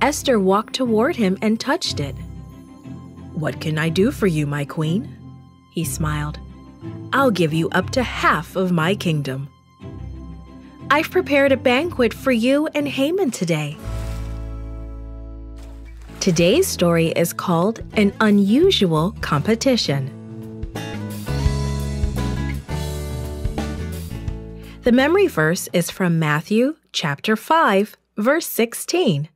Esther walked toward him and touched it. What can I do for you, my queen? He smiled. I'll give you up to half of my kingdom. I've prepared a banquet for you and Haman today. Today's story is called An Unusual Competition. The memory verse is from Matthew chapter 5, verse 16.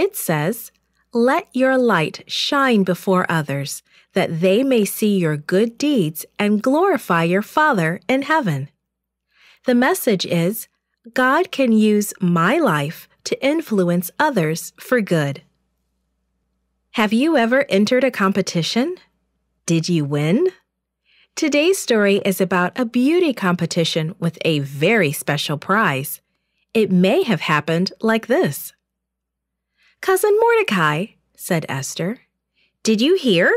It says, Let your light shine before others, that they may see your good deeds and glorify your Father in heaven. The message is God can use my life to influence others for good. Have you ever entered a competition? Did you win? Today's story is about a beauty competition with a very special prize. It may have happened like this Cousin Mordecai, said Esther, did you hear?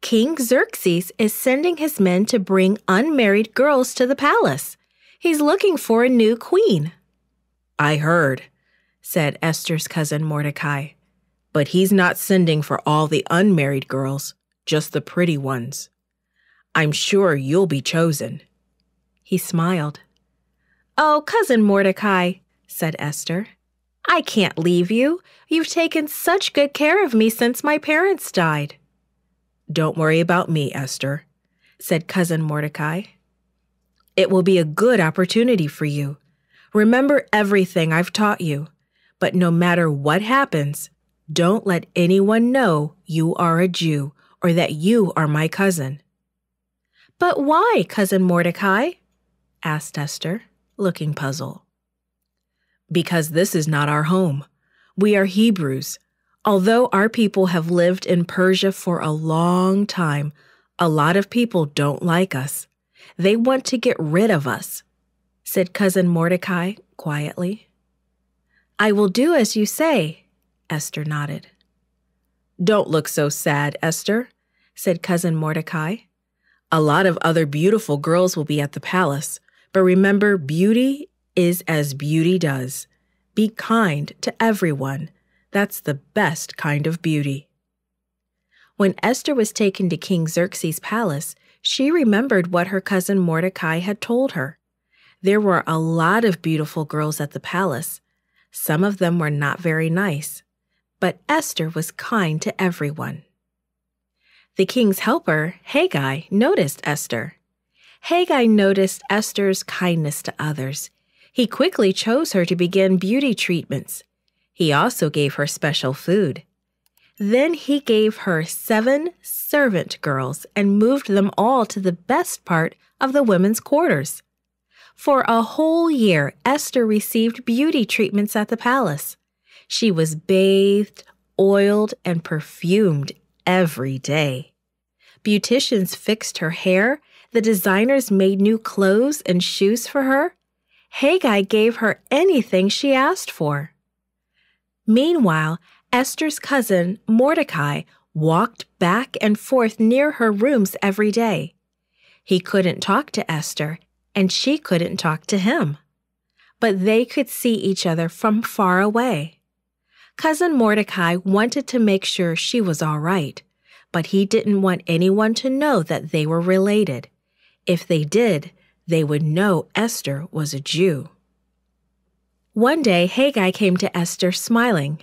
King Xerxes is sending his men to bring unmarried girls to the palace. He's looking for a new queen. I heard, said Esther's cousin Mordecai. But he's not sending for all the unmarried girls, just the pretty ones. I'm sure you'll be chosen. He smiled. Oh, Cousin Mordecai, said Esther. I can't leave you. You've taken such good care of me since my parents died. Don't worry about me, Esther, said Cousin Mordecai. It will be a good opportunity for you. Remember everything I've taught you. But no matter what happens, don't let anyone know you are a Jew or that you are my cousin. But why, Cousin Mordecai? asked Esther, looking puzzled. Because this is not our home. We are Hebrews. Although our people have lived in Persia for a long time, a lot of people don't like us. They want to get rid of us, said Cousin Mordecai quietly. I will do as you say, Esther nodded. Don't look so sad, Esther, said Cousin Mordecai. A lot of other beautiful girls will be at the palace, but remember, beauty is as beauty does. Be kind to everyone. That's the best kind of beauty. When Esther was taken to King Xerxes' palace, she remembered what her cousin Mordecai had told her. There were a lot of beautiful girls at the palace. Some of them were not very nice, but Esther was kind to everyone. The king's helper, Haggai, noticed Esther. Haggai noticed Esther's kindness to others. He quickly chose her to begin beauty treatments. He also gave her special food. Then he gave her seven servant girls and moved them all to the best part of the women's quarters. For a whole year, Esther received beauty treatments at the palace. She was bathed, oiled, and perfumed every day. Beauticians fixed her hair, the designers made new clothes and shoes for her. Haggai gave her anything she asked for. Meanwhile, Esther's cousin, Mordecai, walked back and forth near her rooms every day. He couldn't talk to Esther, and she couldn't talk to him. But they could see each other from far away. Cousin Mordecai wanted to make sure she was all right, but he didn't want anyone to know that they were related. If they did, they would know Esther was a Jew. One day, Haggai came to Esther smiling.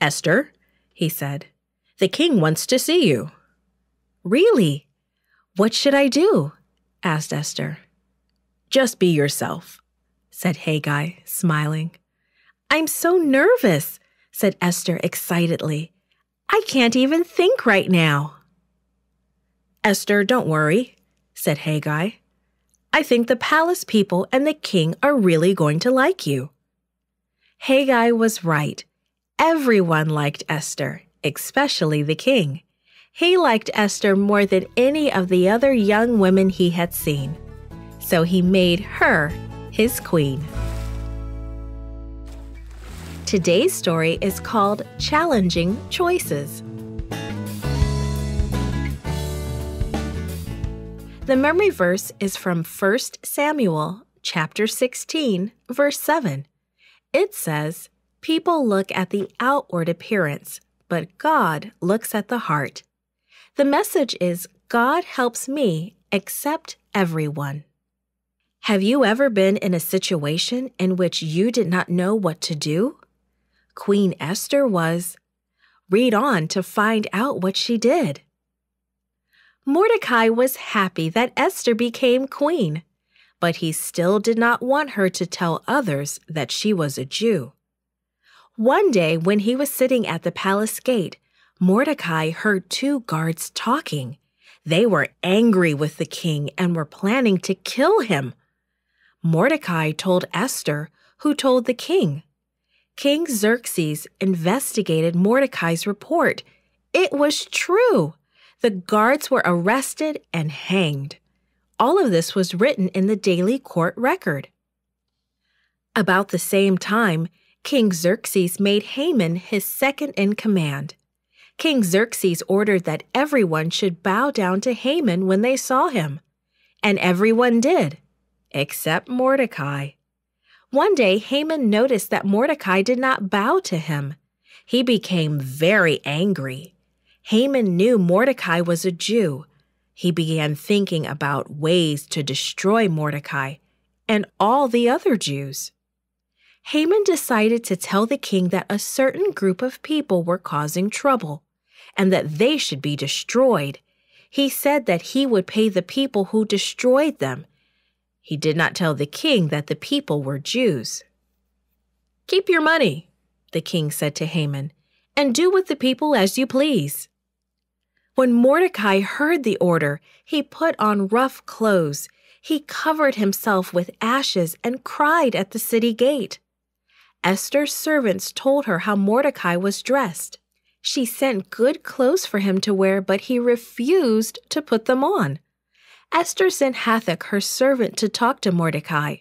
Esther, he said, the king wants to see you. Really? What should I do? asked Esther. Just be yourself, said Haggai, smiling. I'm so nervous, said Esther excitedly. I can't even think right now. Esther, don't worry, said Haggai. I think the palace people and the king are really going to like you. Haggai was right. Everyone liked Esther, especially the king. He liked Esther more than any of the other young women he had seen. So he made her his queen. Today's story is called Challenging Choices. The memory verse is from 1 Samuel chapter 16, verse 7. It says, People look at the outward appearance, but God looks at the heart. The message is God helps me accept everyone. Have you ever been in a situation in which you did not know what to do? Queen Esther was. Read on to find out what she did. Mordecai was happy that Esther became queen, but he still did not want her to tell others that she was a Jew. One day, when he was sitting at the palace gate, Mordecai heard two guards talking. They were angry with the king and were planning to kill him. Mordecai told Esther, who told the king. King Xerxes investigated Mordecai's report. It was true. The guards were arrested and hanged. All of this was written in the daily court record. About the same time, King Xerxes made Haman his second in command. King Xerxes ordered that everyone should bow down to Haman when they saw him. And everyone did, except Mordecai. One day, Haman noticed that Mordecai did not bow to him. He became very angry. Haman knew Mordecai was a Jew. He began thinking about ways to destroy Mordecai and all the other Jews. Haman decided to tell the king that a certain group of people were causing trouble and that they should be destroyed. He said that he would pay the people who destroyed them. He did not tell the king that the people were Jews. Keep your money, the king said to Haman, and do with the people as you please. When Mordecai heard the order, he put on rough clothes. He covered himself with ashes and cried at the city gate. Esther's servants told her how Mordecai was dressed. She sent good clothes for him to wear, but he refused to put them on. Esther sent Hathach, her servant, to talk to Mordecai.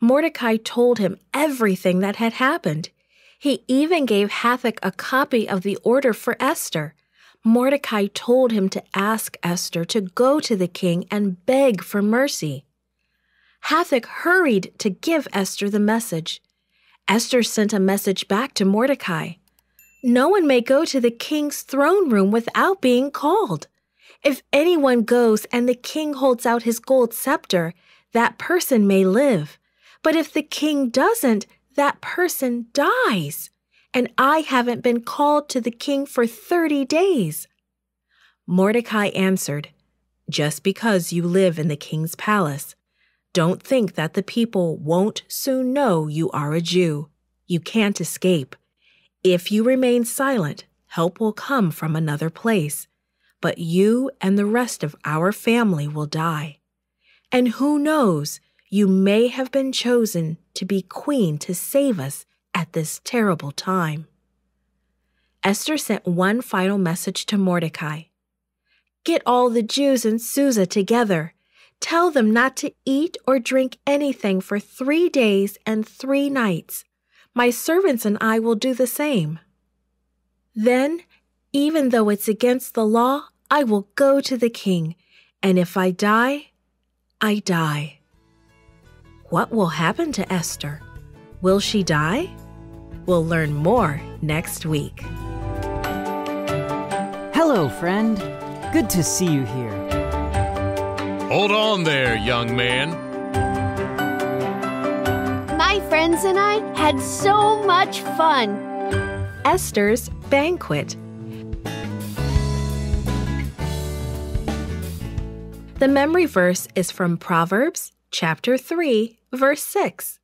Mordecai told him everything that had happened. He even gave Hathach a copy of the order for Esther. Mordecai told him to ask Esther to go to the king and beg for mercy. Hathach hurried to give Esther the message. Esther sent a message back to Mordecai. No one may go to the king's throne room without being called. If anyone goes and the king holds out his gold scepter, that person may live. But if the king doesn't, that person dies. And I haven't been called to the king for 30 days. Mordecai answered, Just because you live in the king's palace don't think that the people won't soon know you are a Jew. You can't escape. If you remain silent, help will come from another place, but you and the rest of our family will die. And who knows, you may have been chosen to be queen to save us at this terrible time. Esther sent one final message to Mordecai Get all the Jews in Susa together Tell them not to eat or drink anything for three days and three nights. My servants and I will do the same. Then, even though it's against the law, I will go to the king, and if I die, I die. What will happen to Esther? Will she die? We'll learn more next week. Hello, friend. Good to see you here. Hold on there, young man. My friends and I had so much fun. Esther's Banquet. The memory verse is from Proverbs chapter 3, verse 6.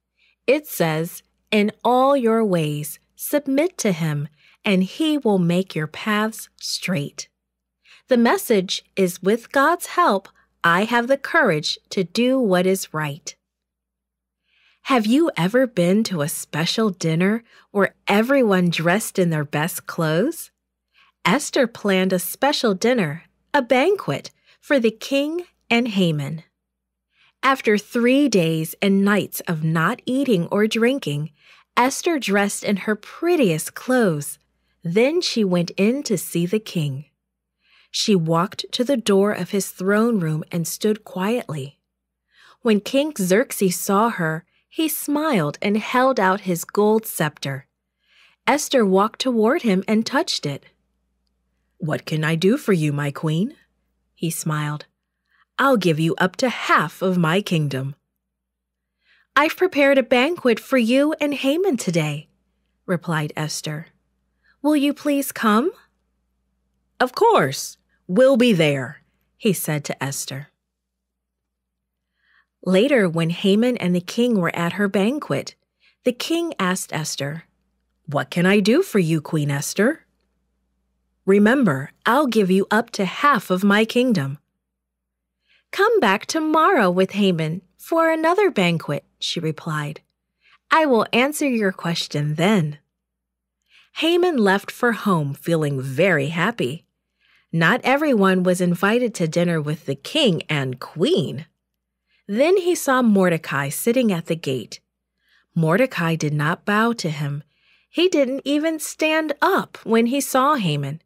It says, In all your ways, submit to him, and he will make your paths straight. The message is with God's help, I have the courage to do what is right. Have you ever been to a special dinner where everyone dressed in their best clothes? Esther planned a special dinner, a banquet, for the king and Haman. After three days and nights of not eating or drinking, Esther dressed in her prettiest clothes. Then she went in to see the king. She walked to the door of his throne room and stood quietly. When King Xerxes saw her, he smiled and held out his gold scepter. Esther walked toward him and touched it. What can I do for you, my queen? He smiled. I'll give you up to half of my kingdom. I've prepared a banquet for you and Haman today, replied Esther. Will you please come? Of course, we'll be there, he said to Esther. Later, when Haman and the king were at her banquet, the king asked Esther, What can I do for you, Queen Esther? Remember, I'll give you up to half of my kingdom. Come back tomorrow with Haman for another banquet, she replied. I will answer your question then. Haman left for home feeling very happy. Not everyone was invited to dinner with the king and queen. Then he saw Mordecai sitting at the gate. Mordecai did not bow to him. He didn't even stand up when he saw Haman.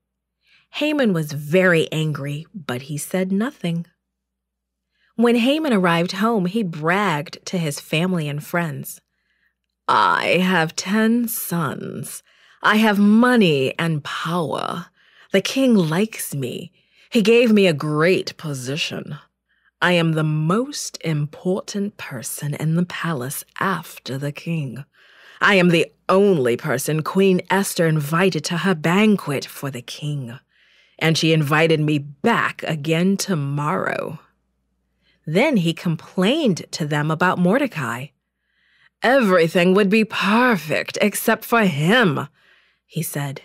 Haman was very angry, but he said nothing. When Haman arrived home, he bragged to his family and friends. I have ten sons. I have money and power. The king likes me. He gave me a great position. I am the most important person in the palace after the king. I am the only person Queen Esther invited to her banquet for the king. And she invited me back again tomorrow. Then he complained to them about Mordecai. Everything would be perfect except for him, he said.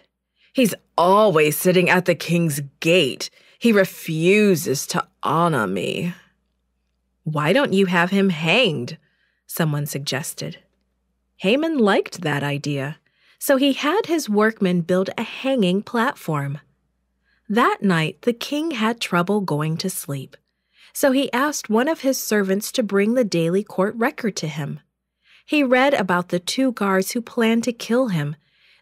He's always sitting at the king's gate. He refuses to honor me. Why don't you have him hanged? Someone suggested. Haman liked that idea, so he had his workmen build a hanging platform. That night, the king had trouble going to sleep, so he asked one of his servants to bring the daily court record to him. He read about the two guards who planned to kill him.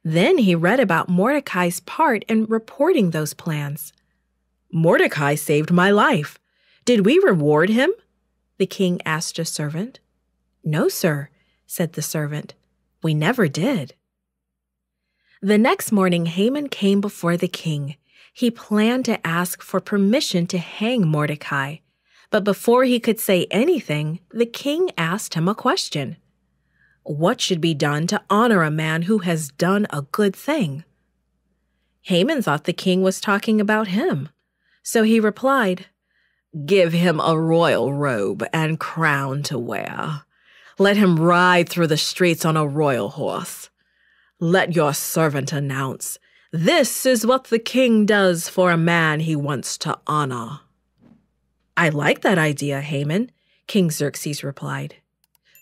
Then he read about Mordecai's part in reporting those plans. Mordecai saved my life. Did we reward him? the king asked a servant. No, sir, said the servant. We never did. The next morning, Haman came before the king. He planned to ask for permission to hang Mordecai. But before he could say anything, the king asked him a question What should be done to honor a man who has done a good thing? Haman thought the king was talking about him. So he replied, Give him a royal robe and crown to wear. Let him ride through the streets on a royal horse. Let your servant announce, This is what the king does for a man he wants to honor. I like that idea, Haman, King Xerxes replied.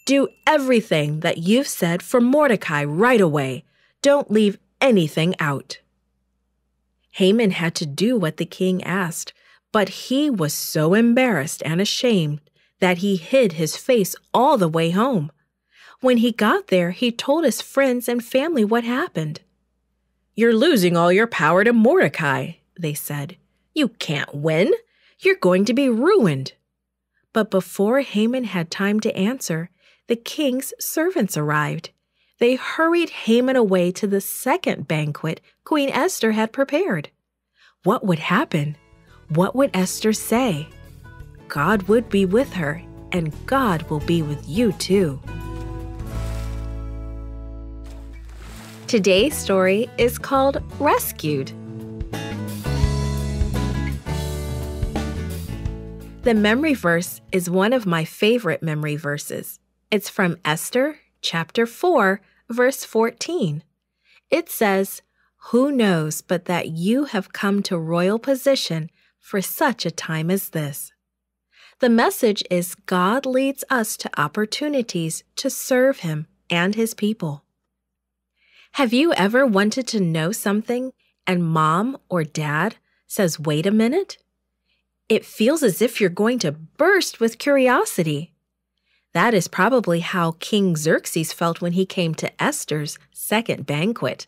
Do everything that you've said for Mordecai right away. Don't leave anything out. Haman had to do what the king asked, but he was so embarrassed and ashamed that he hid his face all the way home. When he got there, he told his friends and family what happened. You're losing all your power to Mordecai, they said. You can't win. You're going to be ruined. But before Haman had time to answer, the king's servants arrived. They hurried Haman away to the second banquet Queen Esther had prepared. What would happen? What would Esther say? God would be with her, and God will be with you too. Today's story is called Rescued. The memory verse is one of my favorite memory verses. It's from Esther chapter 4, verse 14. It says, Who knows but that you have come to royal position for such a time as this. The message is God leads us to opportunities to serve Him and His people. Have you ever wanted to know something and mom or dad says, wait a minute? It feels as if you're going to burst with curiosity. That is probably how King Xerxes felt when he came to Esther's second banquet.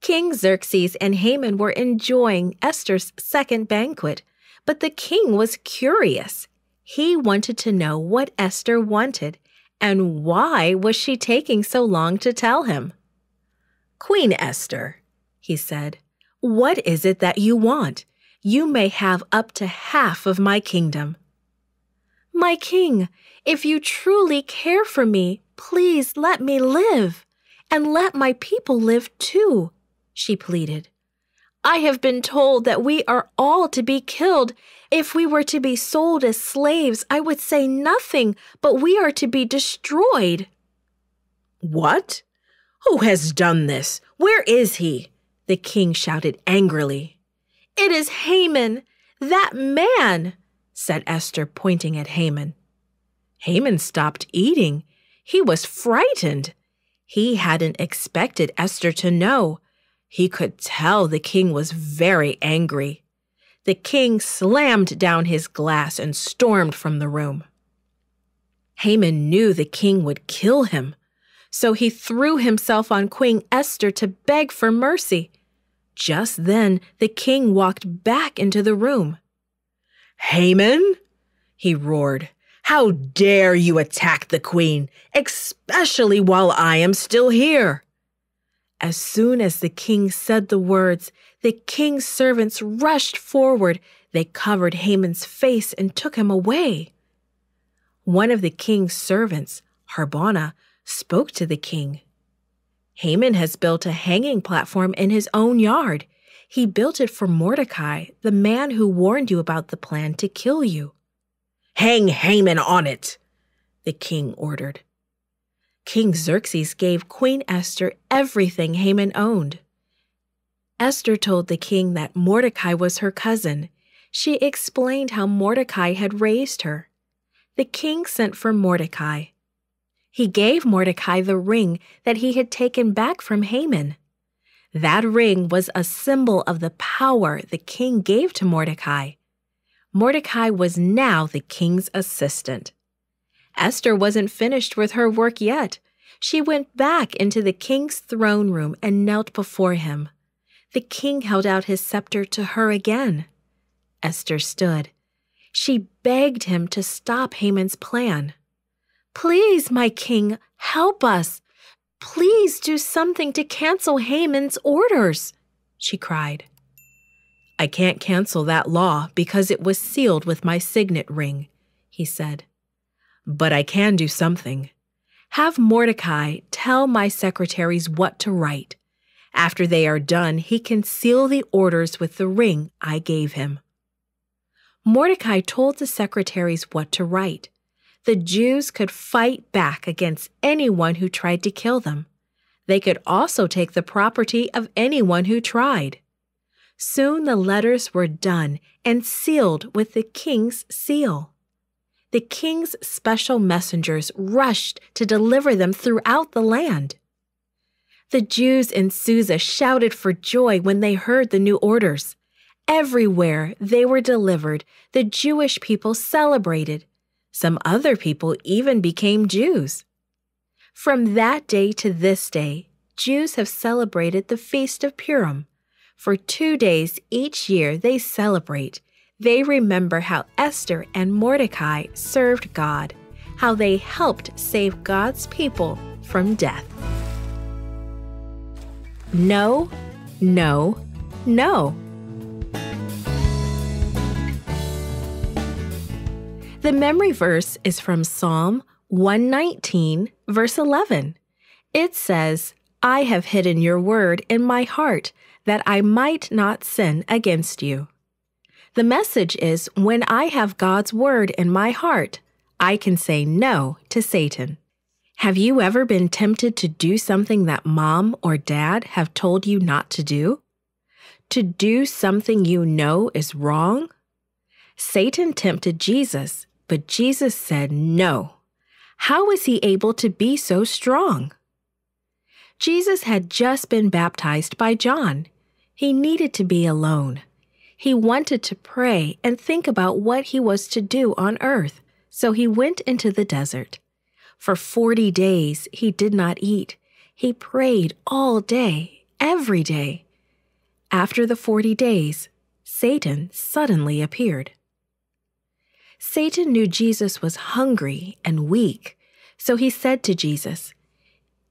King Xerxes and Haman were enjoying Esther's second banquet, but the king was curious. He wanted to know what Esther wanted and why was she taking so long to tell him. Queen Esther, he said, what is it that you want? You may have up to half of my kingdom. My king, if you truly care for me, please let me live, and let my people live too, she pleaded. I have been told that we are all to be killed. If we were to be sold as slaves, I would say nothing, but we are to be destroyed. What? Who has done this? Where is he? The king shouted angrily. It is Haman, that man, said Esther, pointing at Haman. Haman stopped eating. He was frightened. He hadn't expected Esther to know. He could tell the king was very angry. The king slammed down his glass and stormed from the room. Haman knew the king would kill him, so he threw himself on Queen Esther to beg for mercy. Just then, the king walked back into the room. Haman, he roared, how dare you attack the queen, especially while I am still here? As soon as the king said the words, the king's servants rushed forward. They covered Haman's face and took him away. One of the king's servants, Harbona, spoke to the king. Haman has built a hanging platform in his own yard. He built it for Mordecai, the man who warned you about the plan to kill you. Hang Haman on it, the king ordered. King Xerxes gave Queen Esther everything Haman owned. Esther told the king that Mordecai was her cousin. She explained how Mordecai had raised her. The king sent for Mordecai. He gave Mordecai the ring that he had taken back from Haman. That ring was a symbol of the power the king gave to Mordecai. Mordecai was now the king's assistant. Esther wasn't finished with her work yet. She went back into the king's throne room and knelt before him. The king held out his scepter to her again. Esther stood. She begged him to stop Haman's plan. Please, my king, help us. Please do something to cancel Haman's orders, she cried. I can't cancel that law because it was sealed with my signet ring, he said but I can do something. Have Mordecai tell my secretaries what to write. After they are done, he can seal the orders with the ring I gave him. Mordecai told the secretaries what to write. The Jews could fight back against anyone who tried to kill them. They could also take the property of anyone who tried. Soon the letters were done and sealed with the king's seal the king's special messengers rushed to deliver them throughout the land. The Jews in Susa shouted for joy when they heard the new orders. Everywhere they were delivered, the Jewish people celebrated. Some other people even became Jews. From that day to this day, Jews have celebrated the Feast of Purim. For two days each year, they celebrate they remember how Esther and Mordecai served God, how they helped save God's people from death. No, no, no. The memory verse is from Psalm 119, verse 11. It says, I have hidden your word in my heart that I might not sin against you. The message is when I have God's word in my heart, I can say no to Satan. Have you ever been tempted to do something that mom or dad have told you not to do? To do something you know is wrong? Satan tempted Jesus, but Jesus said no. How was he able to be so strong? Jesus had just been baptized by John. He needed to be alone. He wanted to pray and think about what he was to do on earth, so he went into the desert. For forty days he did not eat. He prayed all day, every day. After the forty days, Satan suddenly appeared. Satan knew Jesus was hungry and weak, so he said to Jesus,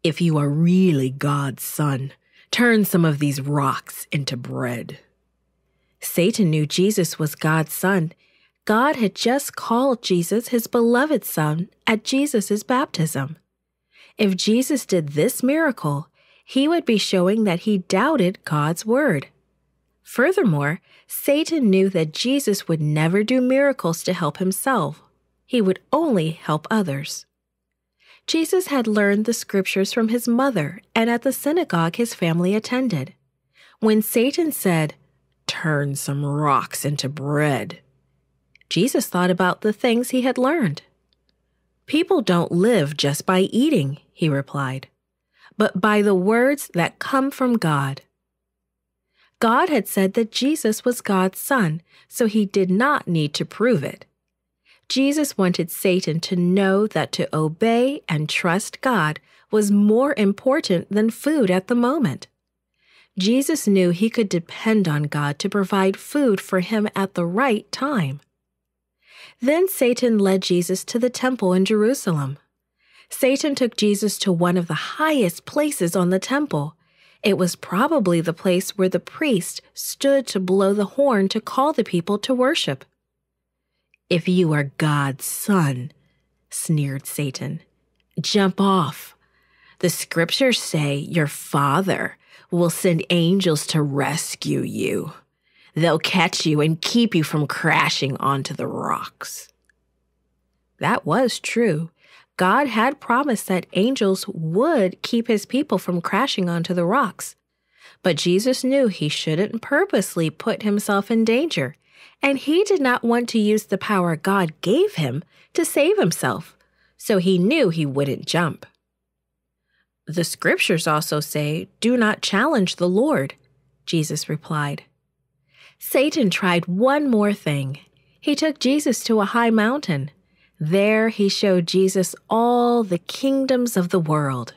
If you are really God's son, Turn some of these rocks into bread. Satan knew Jesus was God's son. God had just called Jesus his beloved son at Jesus' baptism. If Jesus did this miracle, he would be showing that he doubted God's word. Furthermore, Satan knew that Jesus would never do miracles to help himself. He would only help others. Jesus had learned the scriptures from his mother and at the synagogue his family attended. When Satan said, Turn some rocks into bread, Jesus thought about the things he had learned. People don't live just by eating, he replied, but by the words that come from God. God had said that Jesus was God's son, so he did not need to prove it. Jesus wanted Satan to know that to obey and trust God was more important than food at the moment. Jesus knew he could depend on God to provide food for him at the right time. Then Satan led Jesus to the temple in Jerusalem. Satan took Jesus to one of the highest places on the temple. It was probably the place where the priest stood to blow the horn to call the people to worship. If you are God's son, sneered Satan, jump off. The scriptures say your father will send angels to rescue you. They'll catch you and keep you from crashing onto the rocks. That was true. God had promised that angels would keep his people from crashing onto the rocks. But Jesus knew he shouldn't purposely put himself in danger and he did not want to use the power God gave him to save himself, so he knew he wouldn't jump. The scriptures also say, Do not challenge the Lord, Jesus replied. Satan tried one more thing. He took Jesus to a high mountain. There he showed Jesus all the kingdoms of the world.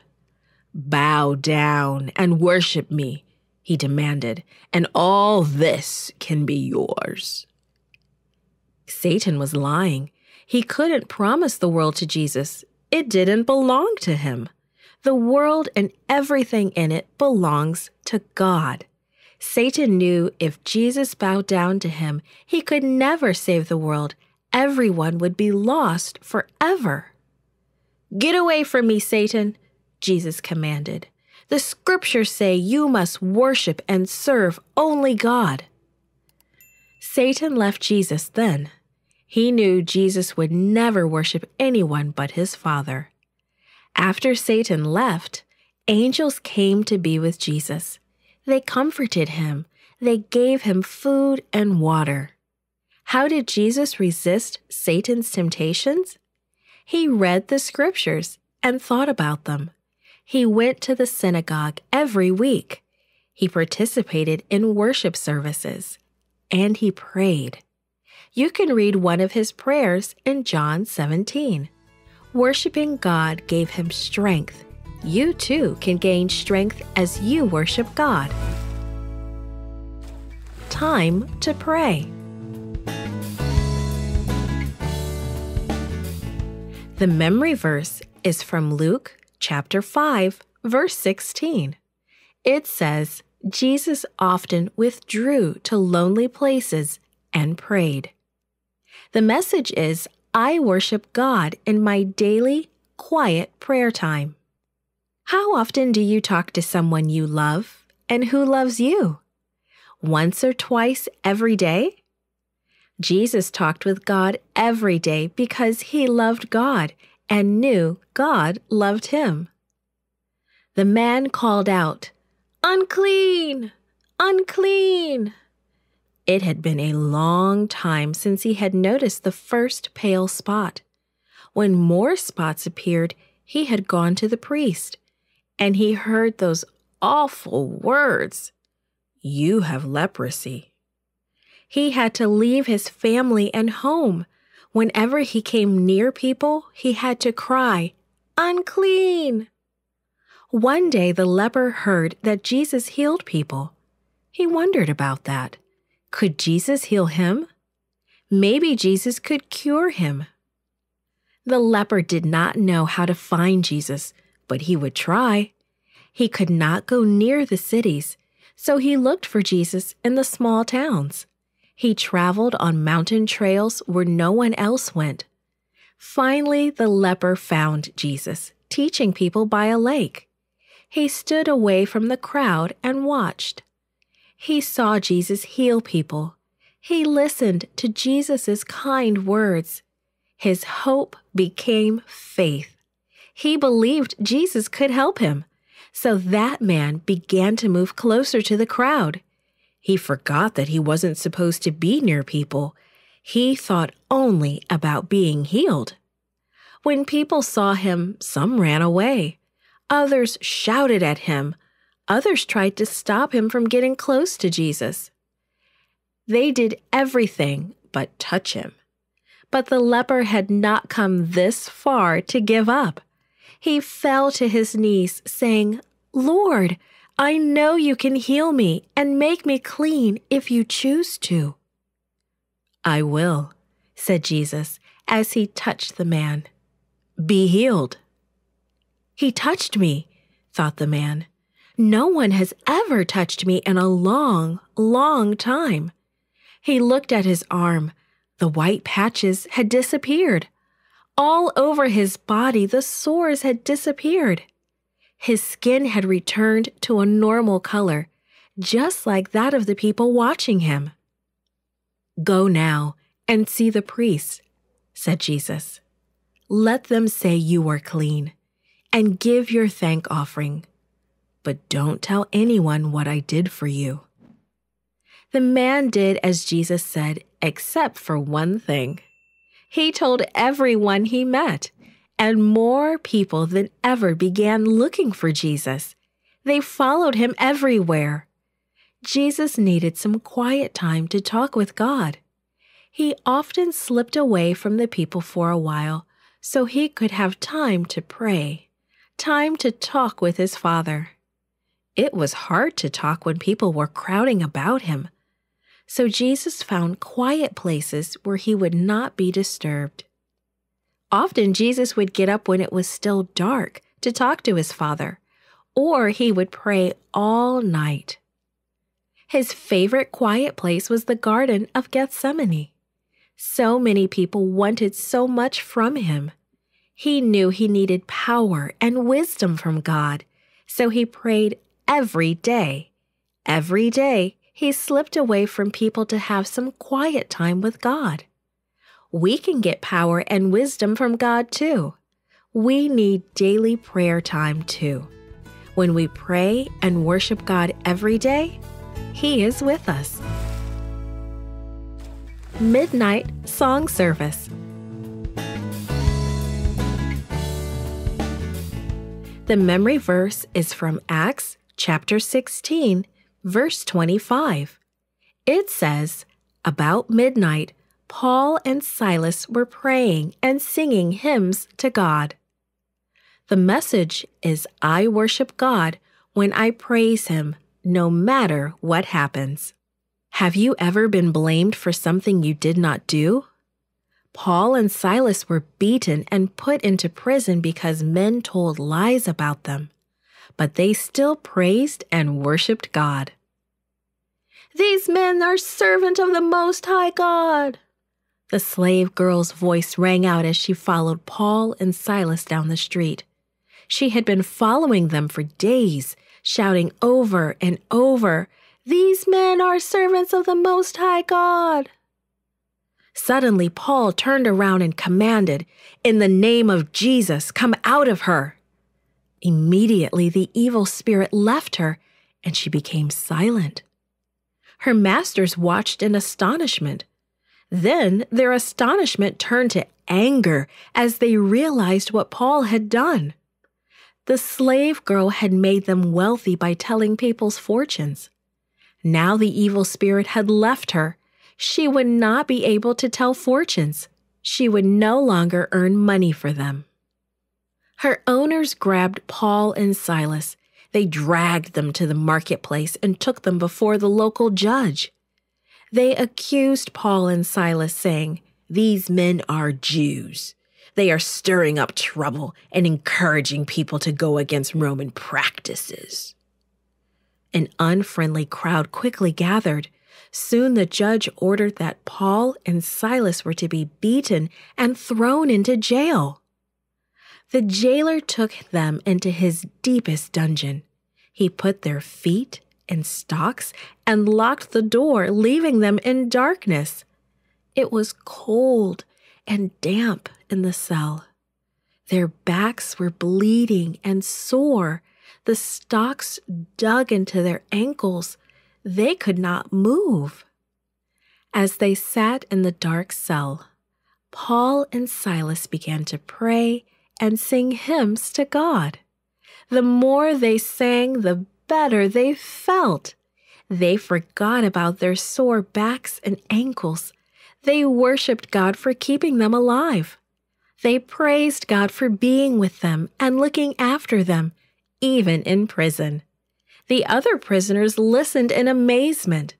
Bow down and worship me, he demanded, and all this can be yours. Satan was lying. He couldn't promise the world to Jesus. It didn't belong to him. The world and everything in it belongs to God. Satan knew if Jesus bowed down to him, he could never save the world. Everyone would be lost forever. Get away from me, Satan, Jesus commanded. The scriptures say you must worship and serve only God. Satan left Jesus then. He knew Jesus would never worship anyone but his Father. After Satan left, angels came to be with Jesus. They comforted him. They gave him food and water. How did Jesus resist Satan's temptations? He read the scriptures and thought about them. He went to the synagogue every week. He participated in worship services. And he prayed you can read one of his prayers in John 17. Worshipping God gave him strength. You too can gain strength as you worship God. Time to pray. The memory verse is from Luke chapter 5, verse 16. It says, Jesus often withdrew to lonely places and prayed. The message is I worship God in my daily, quiet prayer time. How often do you talk to someone you love and who loves you? Once or twice every day? Jesus talked with God every day because he loved God and knew God loved him. The man called out, Unclean! Unclean! It had been a long time since he had noticed the first pale spot. When more spots appeared, he had gone to the priest, and he heard those awful words You have leprosy. He had to leave his family and home. Whenever he came near people, he had to cry, Unclean! One day the leper heard that Jesus healed people. He wondered about that. Could Jesus heal him? Maybe Jesus could cure him. The leper did not know how to find Jesus, but he would try. He could not go near the cities, so he looked for Jesus in the small towns. He traveled on mountain trails where no one else went. Finally, the leper found Jesus, teaching people by a lake. He stood away from the crowd and watched. He saw Jesus heal people. He listened to Jesus' kind words. His hope became faith. He believed Jesus could help him. So that man began to move closer to the crowd. He forgot that he wasn't supposed to be near people. He thought only about being healed. When people saw him, some ran away. Others shouted at him. Others tried to stop him from getting close to Jesus. They did everything but touch him. But the leper had not come this far to give up. He fell to his knees, saying, Lord, I know you can heal me and make me clean if you choose to. I will, said Jesus as he touched the man. Be healed. He touched me, thought the man. No one has ever touched me in a long, long time. He looked at his arm. The white patches had disappeared. All over his body, the sores had disappeared. His skin had returned to a normal color, just like that of the people watching him. Go now and see the priest, said Jesus. Let them say you are clean, and give your thank offering. But don't tell anyone what I did for you. The man did as Jesus said, except for one thing. He told everyone he met, and more people than ever began looking for Jesus. They followed him everywhere. Jesus needed some quiet time to talk with God. He often slipped away from the people for a while so he could have time to pray, time to talk with his Father. It was hard to talk when people were crowding about him so Jesus found quiet places where he would not be disturbed. Often Jesus would get up when it was still dark to talk to his Father, or he would pray all night. His favorite quiet place was the Garden of Gethsemane. So many people wanted so much from him. He knew he needed power and wisdom from God, so he prayed every day. Every day, he slipped away from people to have some quiet time with God. We can get power and wisdom from God too. We need daily prayer time too. When we pray and worship God every day, He is with us. Midnight Song Service The memory verse is from Acts chapter 16, verse 25. It says, About midnight, Paul and Silas were praying and singing hymns to God. The message is I worship God when I praise Him, no matter what happens. Have you ever been blamed for something you did not do? Paul and Silas were beaten and put into prison because men told lies about them but they still praised and worshiped God. These men are servants of the Most High God. The slave girl's voice rang out as she followed Paul and Silas down the street. She had been following them for days, shouting over and over, These men are servants of the Most High God. Suddenly, Paul turned around and commanded, In the name of Jesus, come out of her. Immediately the evil spirit left her, and she became silent. Her masters watched in astonishment. Then their astonishment turned to anger as they realized what Paul had done. The slave girl had made them wealthy by telling people's fortunes. Now the evil spirit had left her. She would not be able to tell fortunes. She would no longer earn money for them. Her owners grabbed Paul and Silas. They dragged them to the marketplace and took them before the local judge. They accused Paul and Silas, saying, These men are Jews. They are stirring up trouble and encouraging people to go against Roman practices. An unfriendly crowd quickly gathered. Soon the judge ordered that Paul and Silas were to be beaten and thrown into jail. The jailer took them into his deepest dungeon. He put their feet in stocks and locked the door, leaving them in darkness. It was cold and damp in the cell. Their backs were bleeding and sore. The stocks dug into their ankles. They could not move. As they sat in the dark cell, Paul and Silas began to pray and sing hymns to God. The more they sang, the better they felt. They forgot about their sore backs and ankles. They worshiped God for keeping them alive. They praised God for being with them and looking after them, even in prison. The other prisoners listened in amazement.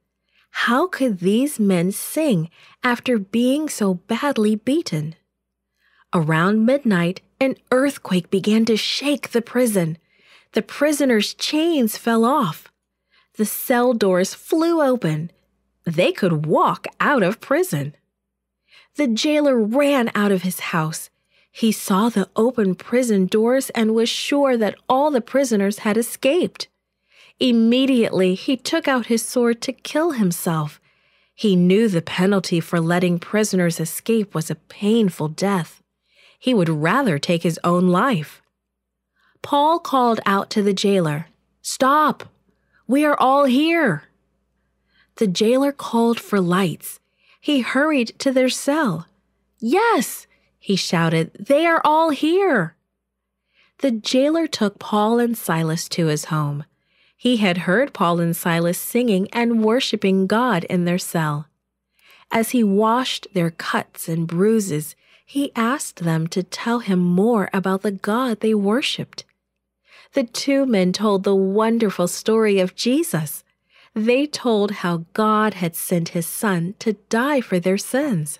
How could these men sing after being so badly beaten? Around midnight, an earthquake began to shake the prison. The prisoners' chains fell off. The cell doors flew open. They could walk out of prison. The jailer ran out of his house. He saw the open prison doors and was sure that all the prisoners had escaped. Immediately, he took out his sword to kill himself. He knew the penalty for letting prisoners escape was a painful death. He would rather take his own life. Paul called out to the jailer, Stop! We are all here! The jailer called for lights. He hurried to their cell. Yes, he shouted, they are all here. The jailer took Paul and Silas to his home. He had heard Paul and Silas singing and worshiping God in their cell. As he washed their cuts and bruises, he asked them to tell him more about the God they worshiped. The two men told the wonderful story of Jesus. They told how God had sent his son to die for their sins.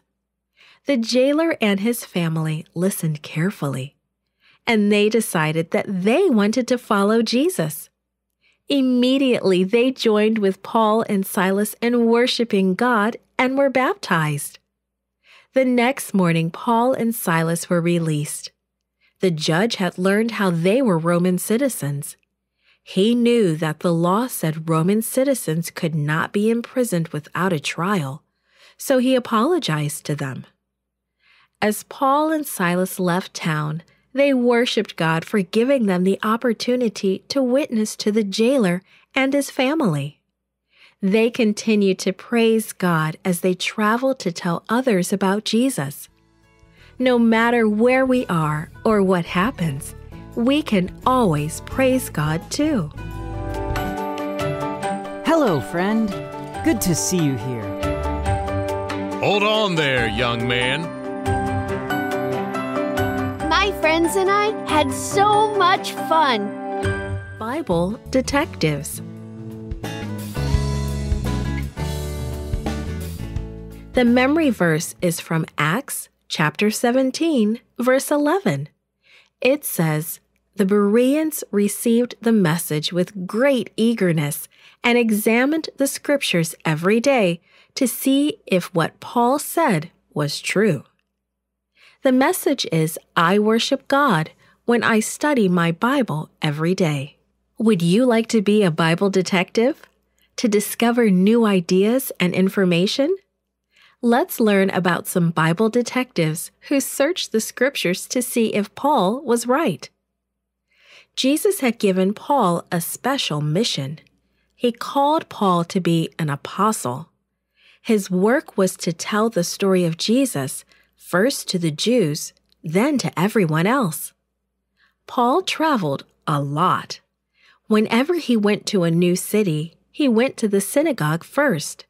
The jailer and his family listened carefully, and they decided that they wanted to follow Jesus. Immediately, they joined with Paul and Silas in worshiping God and were baptized. The next morning, Paul and Silas were released. The judge had learned how they were Roman citizens. He knew that the law said Roman citizens could not be imprisoned without a trial, so he apologized to them. As Paul and Silas left town, they worshiped God for giving them the opportunity to witness to the jailer and his family. They continued to praise God as they traveled to tell others about Jesus. No matter where we are or what happens, we can always praise God too. Hello, friend. Good to see you here. Hold on there, young man my friends and I had so much fun. Bible Detectives The memory verse is from Acts chapter 17, verse 11. It says, The Bereans received the message with great eagerness and examined the scriptures every day to see if what Paul said was true. The message is I worship God when I study my Bible every day. Would you like to be a Bible detective? To discover new ideas and information? Let's learn about some Bible detectives who searched the scriptures to see if Paul was right. Jesus had given Paul a special mission. He called Paul to be an apostle. His work was to tell the story of Jesus first to the Jews, then to everyone else. Paul traveled a lot. Whenever he went to a new city, he went to the synagogue first.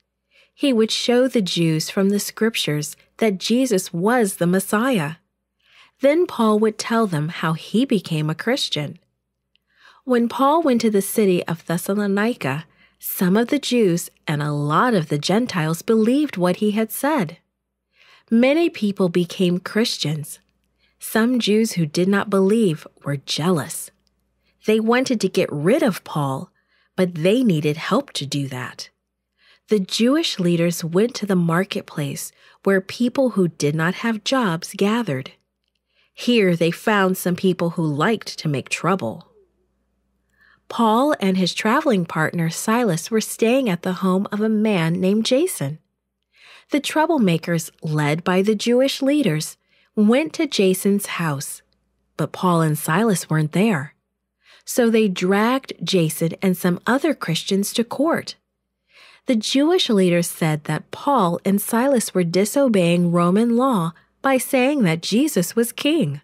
He would show the Jews from the scriptures that Jesus was the Messiah. Then Paul would tell them how he became a Christian. When Paul went to the city of Thessalonica, some of the Jews and a lot of the Gentiles believed what he had said many people became Christians. Some Jews who did not believe were jealous. They wanted to get rid of Paul, but they needed help to do that. The Jewish leaders went to the marketplace where people who did not have jobs gathered. Here they found some people who liked to make trouble. Paul and his traveling partner Silas were staying at the home of a man named Jason. The troublemakers, led by the Jewish leaders, went to Jason's house, but Paul and Silas weren't there. So they dragged Jason and some other Christians to court. The Jewish leaders said that Paul and Silas were disobeying Roman law by saying that Jesus was king.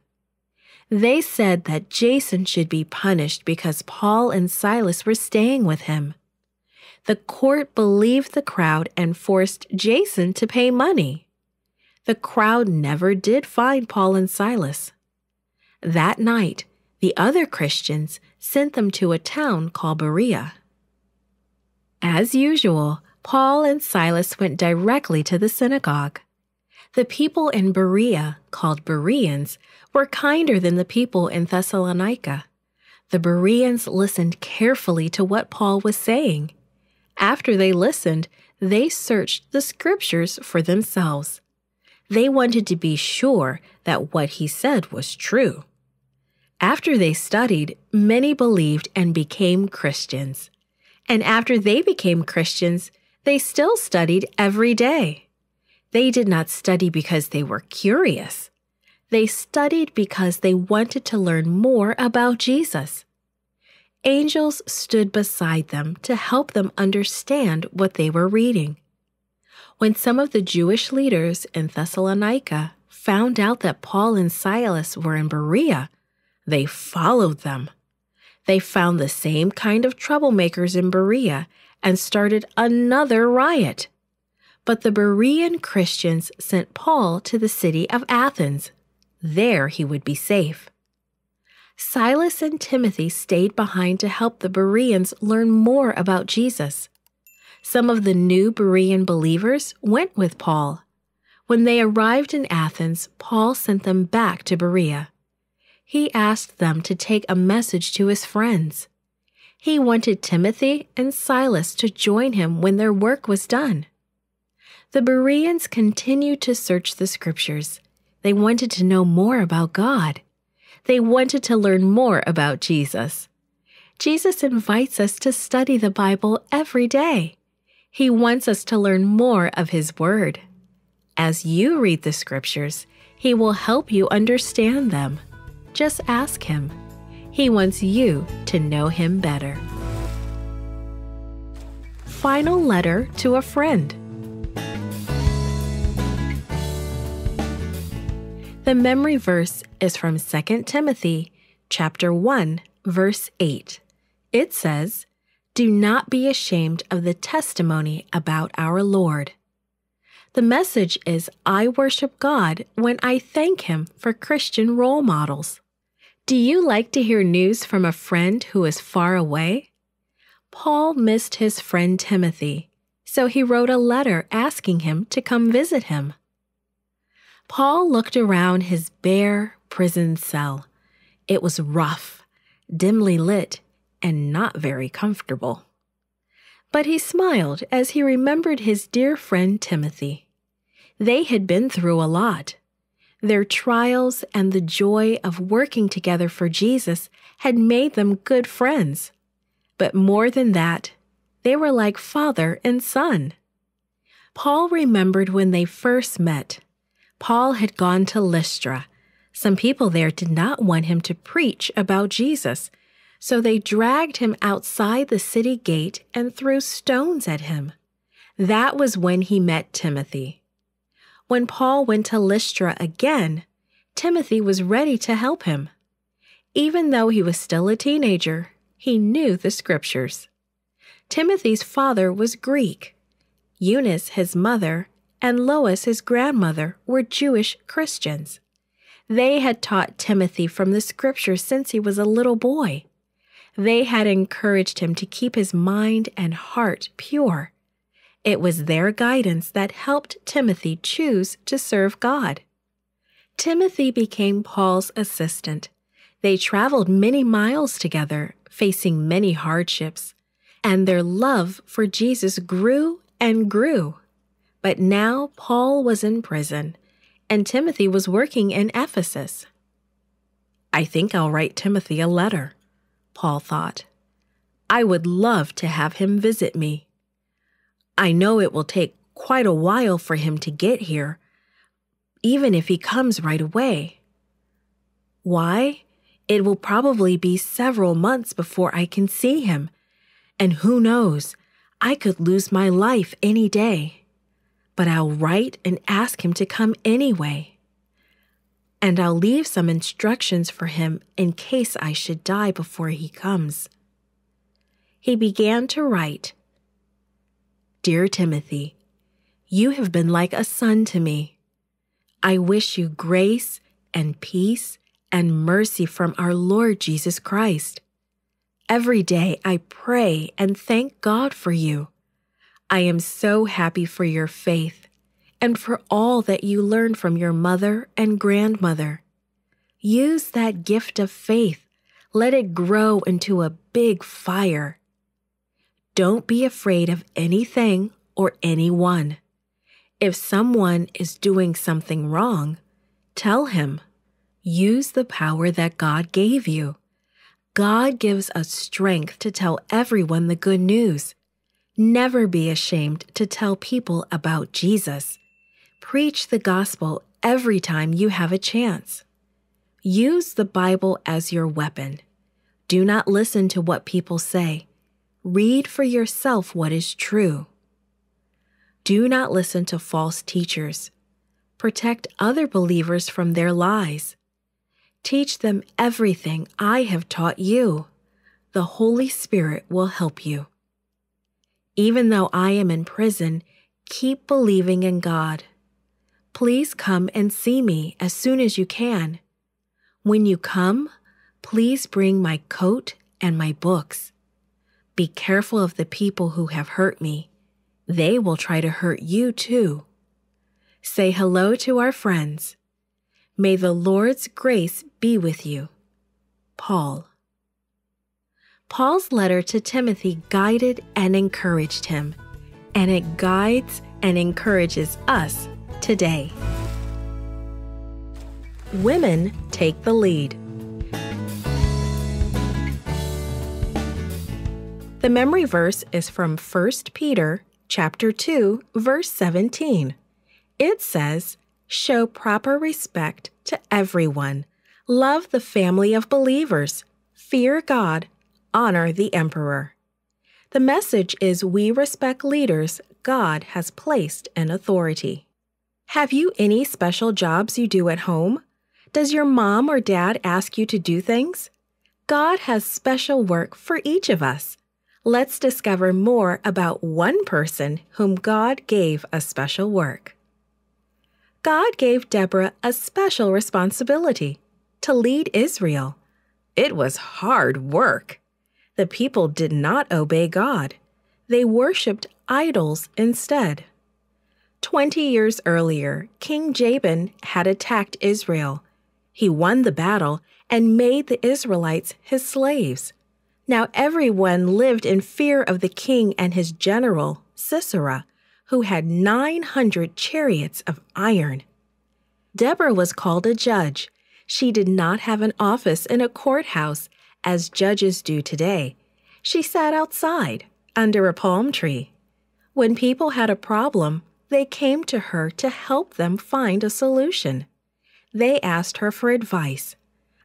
They said that Jason should be punished because Paul and Silas were staying with him. The court believed the crowd and forced Jason to pay money. The crowd never did find Paul and Silas. That night, the other Christians sent them to a town called Berea. As usual, Paul and Silas went directly to the synagogue. The people in Berea, called Bereans, were kinder than the people in Thessalonica. The Bereans listened carefully to what Paul was saying. After they listened, they searched the scriptures for themselves. They wanted to be sure that what he said was true. After they studied, many believed and became Christians. And after they became Christians, they still studied every day. They did not study because they were curious. They studied because they wanted to learn more about Jesus. Angels stood beside them to help them understand what they were reading. When some of the Jewish leaders in Thessalonica found out that Paul and Silas were in Berea, they followed them. They found the same kind of troublemakers in Berea and started another riot. But the Berean Christians sent Paul to the city of Athens. There he would be safe. Silas and Timothy stayed behind to help the Bereans learn more about Jesus. Some of the new Berean believers went with Paul. When they arrived in Athens, Paul sent them back to Berea he asked them to take a message to his friends. He wanted Timothy and Silas to join him when their work was done. The Bereans continued to search the scriptures. They wanted to know more about God. They wanted to learn more about Jesus. Jesus invites us to study the Bible every day. He wants us to learn more of His Word. As you read the scriptures, He will help you understand them. Just ask Him. He wants you to know Him better. Final letter to a friend. The memory verse is from 2 Timothy chapter 1 verse 8. It says, "Do not be ashamed of the testimony about our Lord." The message is I worship God when I thank him for Christian role models. Do you like to hear news from a friend who is far away? Paul missed his friend Timothy, so he wrote a letter asking him to come visit him. Paul looked around his bare prison cell. It was rough, dimly lit, and not very comfortable. But he smiled as he remembered his dear friend Timothy. They had been through a lot. Their trials and the joy of working together for Jesus had made them good friends. But more than that, they were like father and son. Paul remembered when they first met. Paul had gone to Lystra. Some people there did not want him to preach about Jesus, so they dragged him outside the city gate and threw stones at him. That was when he met Timothy. When Paul went to Lystra again, Timothy was ready to help him. Even though he was still a teenager, he knew the scriptures. Timothy's father was Greek. Eunice, his mother, and Lois, his grandmother, were Jewish Christians. They had taught Timothy from the scriptures since he was a little boy. They had encouraged him to keep his mind and heart pure. It was their guidance that helped Timothy choose to serve God. Timothy became Paul's assistant. They traveled many miles together, facing many hardships, and their love for Jesus grew and grew. But now Paul was in prison, and Timothy was working in Ephesus. I think I'll write Timothy a letter, Paul thought. I would love to have him visit me. I know it will take quite a while for him to get here, even if he comes right away. Why? It will probably be several months before I can see him, and who knows, I could lose my life any day. But I'll write and ask him to come anyway. And I'll leave some instructions for him in case I should die before he comes. He began to write Dear Timothy, you have been like a son to me. I wish you grace and peace and mercy from our Lord Jesus Christ. Every day I pray and thank God for you. I am so happy for your faith and for all that you learned from your mother and grandmother. Use that gift of faith. Let it grow into a big fire. Don't be afraid of anything or anyone. If someone is doing something wrong, tell him. Use the power that God gave you. God gives us strength to tell everyone the good news. Never be ashamed to tell people about Jesus. Preach the gospel every time you have a chance. Use the Bible as your weapon. Do not listen to what people say. Read for yourself what is true. Do not listen to false teachers. Protect other believers from their lies. Teach them everything I have taught you. The Holy Spirit will help you. Even though I am in prison, keep believing in God. Please come and see me as soon as you can. When you come, please bring my coat and my books. Be careful of the people who have hurt me. They will try to hurt you too. Say hello to our friends. May the Lord's grace be with you. Paul. Paul's letter to Timothy guided and encouraged him, and it guides and encourages us today. Women take the lead. The memory verse is from 1 Peter chapter 2 verse 17. It says, Show proper respect to everyone. Love the family of believers. Fear God. Honor the emperor. The message is we respect leaders God has placed in authority. Have you any special jobs you do at home? Does your mom or dad ask you to do things? God has special work for each of us. Let's discover more about one person whom God gave a special work. God gave Deborah a special responsibility to lead Israel. It was hard work. The people did not obey God, they worshiped idols instead. Twenty years earlier, King Jabin had attacked Israel. He won the battle and made the Israelites his slaves. Now everyone lived in fear of the king and his general, Sisera who had 900 chariots of iron. Deborah was called a judge. She did not have an office in a courthouse as judges do today. She sat outside under a palm tree. When people had a problem, they came to her to help them find a solution. They asked her for advice.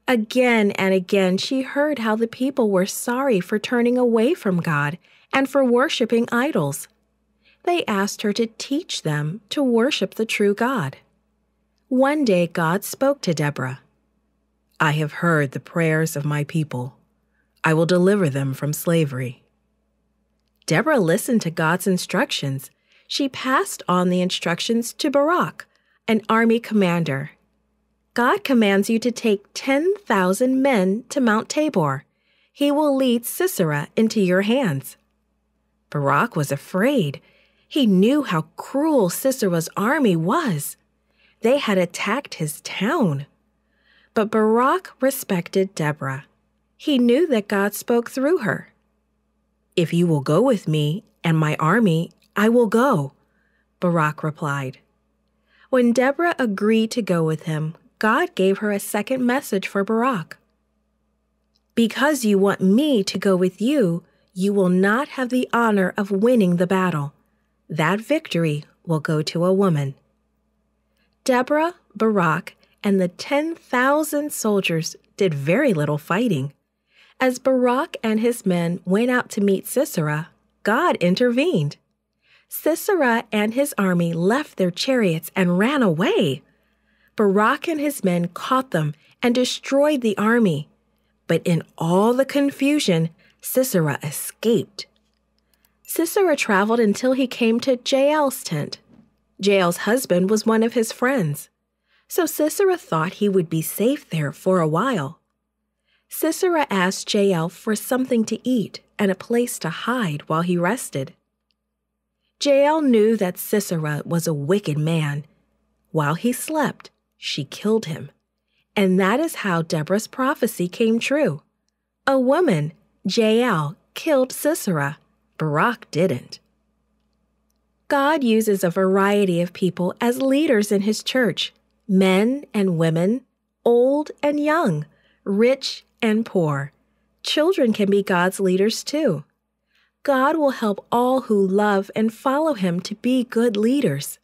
Again and again, she heard how the people were sorry for turning away from God and for worshiping idols they asked her to teach them to worship the true God. One day God spoke to Deborah I have heard the prayers of my people. I will deliver them from slavery. Deborah listened to God's instructions. She passed on the instructions to Barak, an army commander. God commands you to take 10,000 men to Mount Tabor. He will lead Sisera into your hands. Barak was afraid he knew how cruel Sisera's army was. They had attacked his town. But Barak respected Deborah. He knew that God spoke through her. If you will go with me and my army, I will go, Barak replied. When Deborah agreed to go with him, God gave her a second message for Barak. Because you want me to go with you, you will not have the honor of winning the battle. That victory will go to a woman. Deborah, Barak, and the 10,000 soldiers did very little fighting. As Barak and his men went out to meet Sisera, God intervened. Sisera and his army left their chariots and ran away. Barak and his men caught them and destroyed the army. But in all the confusion, Sisera escaped. Sisera traveled until he came to Jael's tent. Jael's husband was one of his friends, so Sisera thought he would be safe there for a while. Sisera asked Jael for something to eat and a place to hide while he rested. Jael knew that Sisera was a wicked man. While he slept, she killed him. And that is how Deborah's prophecy came true. A woman, Jael, killed Sisera. Barak didn't. God uses a variety of people as leaders in his church men and women, old and young, rich and poor. Children can be God's leaders too. God will help all who love and follow Him to be good leaders.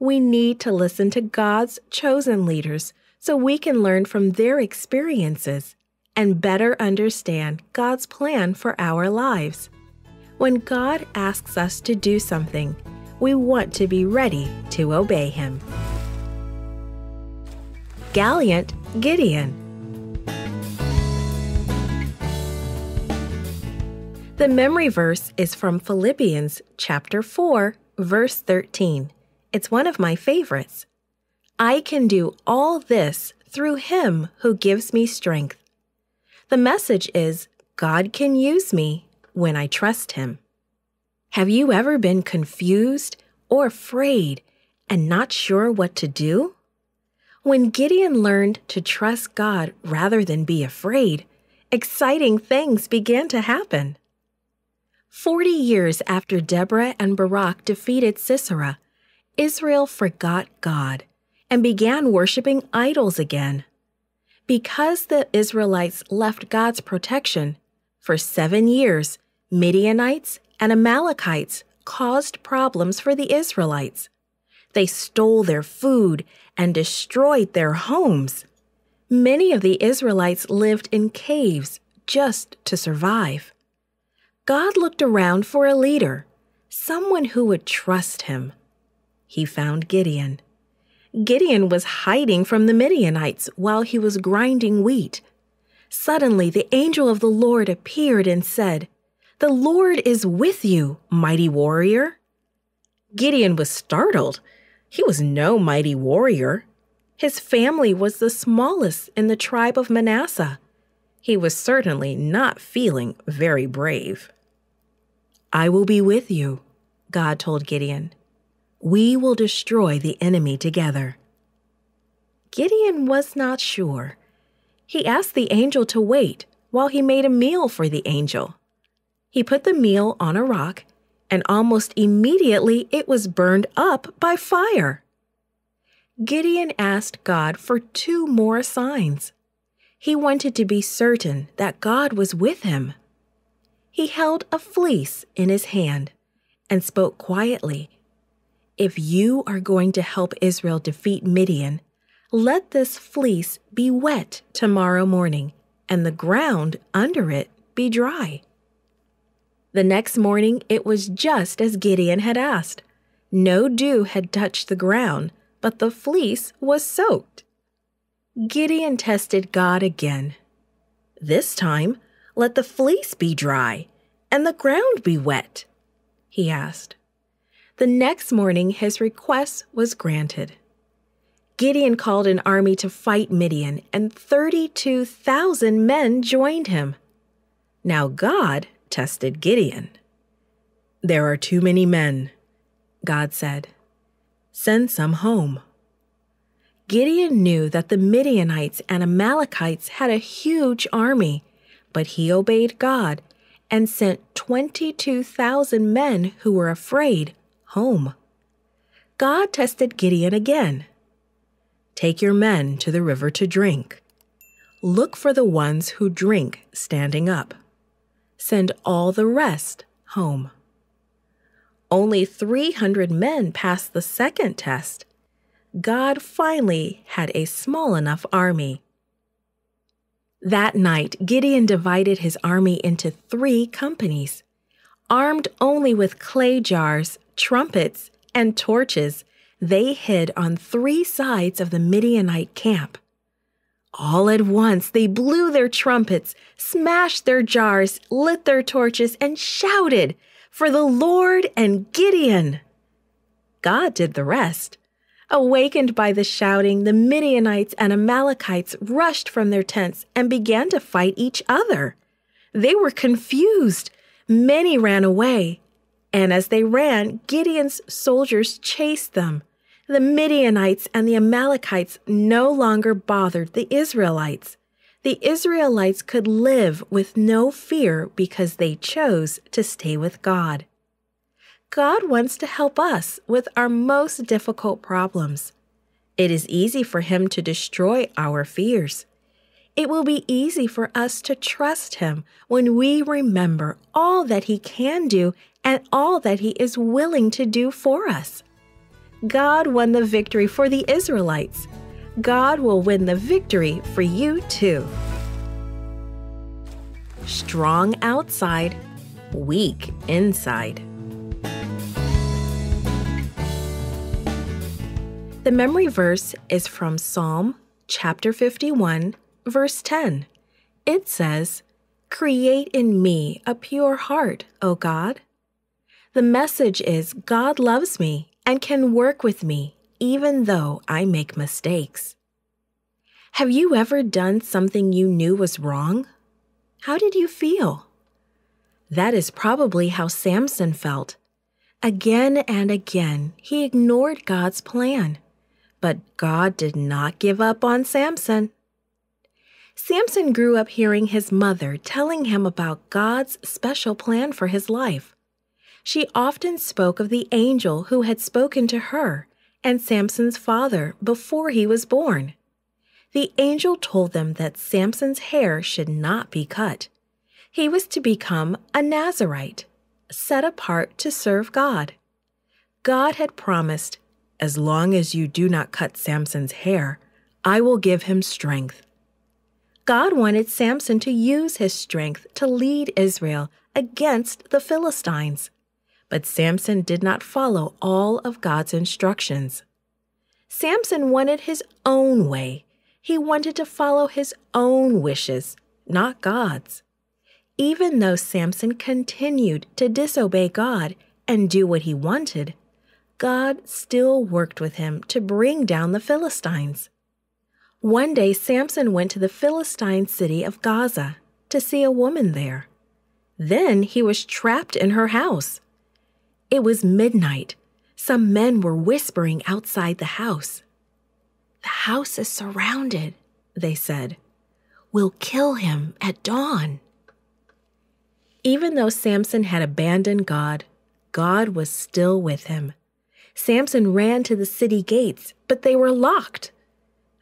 We need to listen to God's chosen leaders so we can learn from their experiences and better understand God's plan for our lives. When God asks us to do something, we want to be ready to obey Him. Gallant Gideon The memory verse is from Philippians chapter 4, verse 13. It's one of my favorites. I can do all this through Him who gives me strength. The message is God can use me when I trust Him. Have you ever been confused or afraid and not sure what to do? When Gideon learned to trust God rather than be afraid, exciting things began to happen. Forty years after Deborah and Barak defeated Sisera, Israel forgot God and began worshiping idols again. Because the Israelites left God's protection, for seven years, Midianites and Amalekites caused problems for the Israelites. They stole their food and destroyed their homes. Many of the Israelites lived in caves just to survive. God looked around for a leader, someone who would trust him. He found Gideon. Gideon was hiding from the Midianites while he was grinding wheat. Suddenly, the angel of the Lord appeared and said, The Lord is with you, mighty warrior. Gideon was startled. He was no mighty warrior. His family was the smallest in the tribe of Manasseh. He was certainly not feeling very brave. I will be with you, God told Gideon. We will destroy the enemy together. Gideon was not sure. He asked the angel to wait while he made a meal for the angel. He put the meal on a rock, and almost immediately it was burned up by fire. Gideon asked God for two more signs. He wanted to be certain that God was with him he held a fleece in his hand and spoke quietly. If you are going to help Israel defeat Midian, let this fleece be wet tomorrow morning, and the ground under it be dry. The next morning it was just as Gideon had asked. No dew had touched the ground, but the fleece was soaked. Gideon tested God again. This time, let the fleece be dry and the ground be wet? he asked. The next morning, his request was granted. Gideon called an army to fight Midian, and 32,000 men joined him. Now God tested Gideon. There are too many men, God said. Send some home. Gideon knew that the Midianites and Amalekites had a huge army, but he obeyed God and sent 22,000 men who were afraid home. God tested Gideon again. Take your men to the river to drink. Look for the ones who drink standing up. Send all the rest home. Only 300 men passed the second test. God finally had a small enough army. That night, Gideon divided his army into three companies. Armed only with clay jars, trumpets, and torches, they hid on three sides of the Midianite camp. All at once, they blew their trumpets, smashed their jars, lit their torches, and shouted, For the Lord and Gideon! God did the rest. Awakened by the shouting, the Midianites and Amalekites rushed from their tents and began to fight each other. They were confused. Many ran away. And as they ran, Gideon's soldiers chased them. The Midianites and the Amalekites no longer bothered the Israelites. The Israelites could live with no fear because they chose to stay with God. God wants to help us with our most difficult problems. It is easy for Him to destroy our fears. It will be easy for us to trust Him when we remember all that He can do and all that He is willing to do for us. God won the victory for the Israelites. God will win the victory for you too. Strong outside, weak inside. The memory verse is from Psalm chapter 51, verse 10. It says, Create in me a pure heart, O God. The message is God loves me and can work with me even though I make mistakes. Have you ever done something you knew was wrong? How did you feel? That is probably how Samson felt. Again and again, he ignored God's plan. But God did not give up on Samson. Samson grew up hearing his mother telling him about God's special plan for his life. She often spoke of the angel who had spoken to her and Samson's father before he was born. The angel told them that Samson's hair should not be cut. He was to become a Nazarite, set apart to serve God. God had promised as long as you do not cut Samson's hair, I will give him strength. God wanted Samson to use his strength to lead Israel against the Philistines. But Samson did not follow all of God's instructions. Samson wanted his own way. He wanted to follow his own wishes, not God's. Even though Samson continued to disobey God and do what he wanted, God still worked with him to bring down the Philistines. One day, Samson went to the Philistine city of Gaza to see a woman there. Then he was trapped in her house. It was midnight. Some men were whispering outside the house. The house is surrounded, they said. We'll kill him at dawn. Even though Samson had abandoned God, God was still with him. Samson ran to the city gates, but they were locked.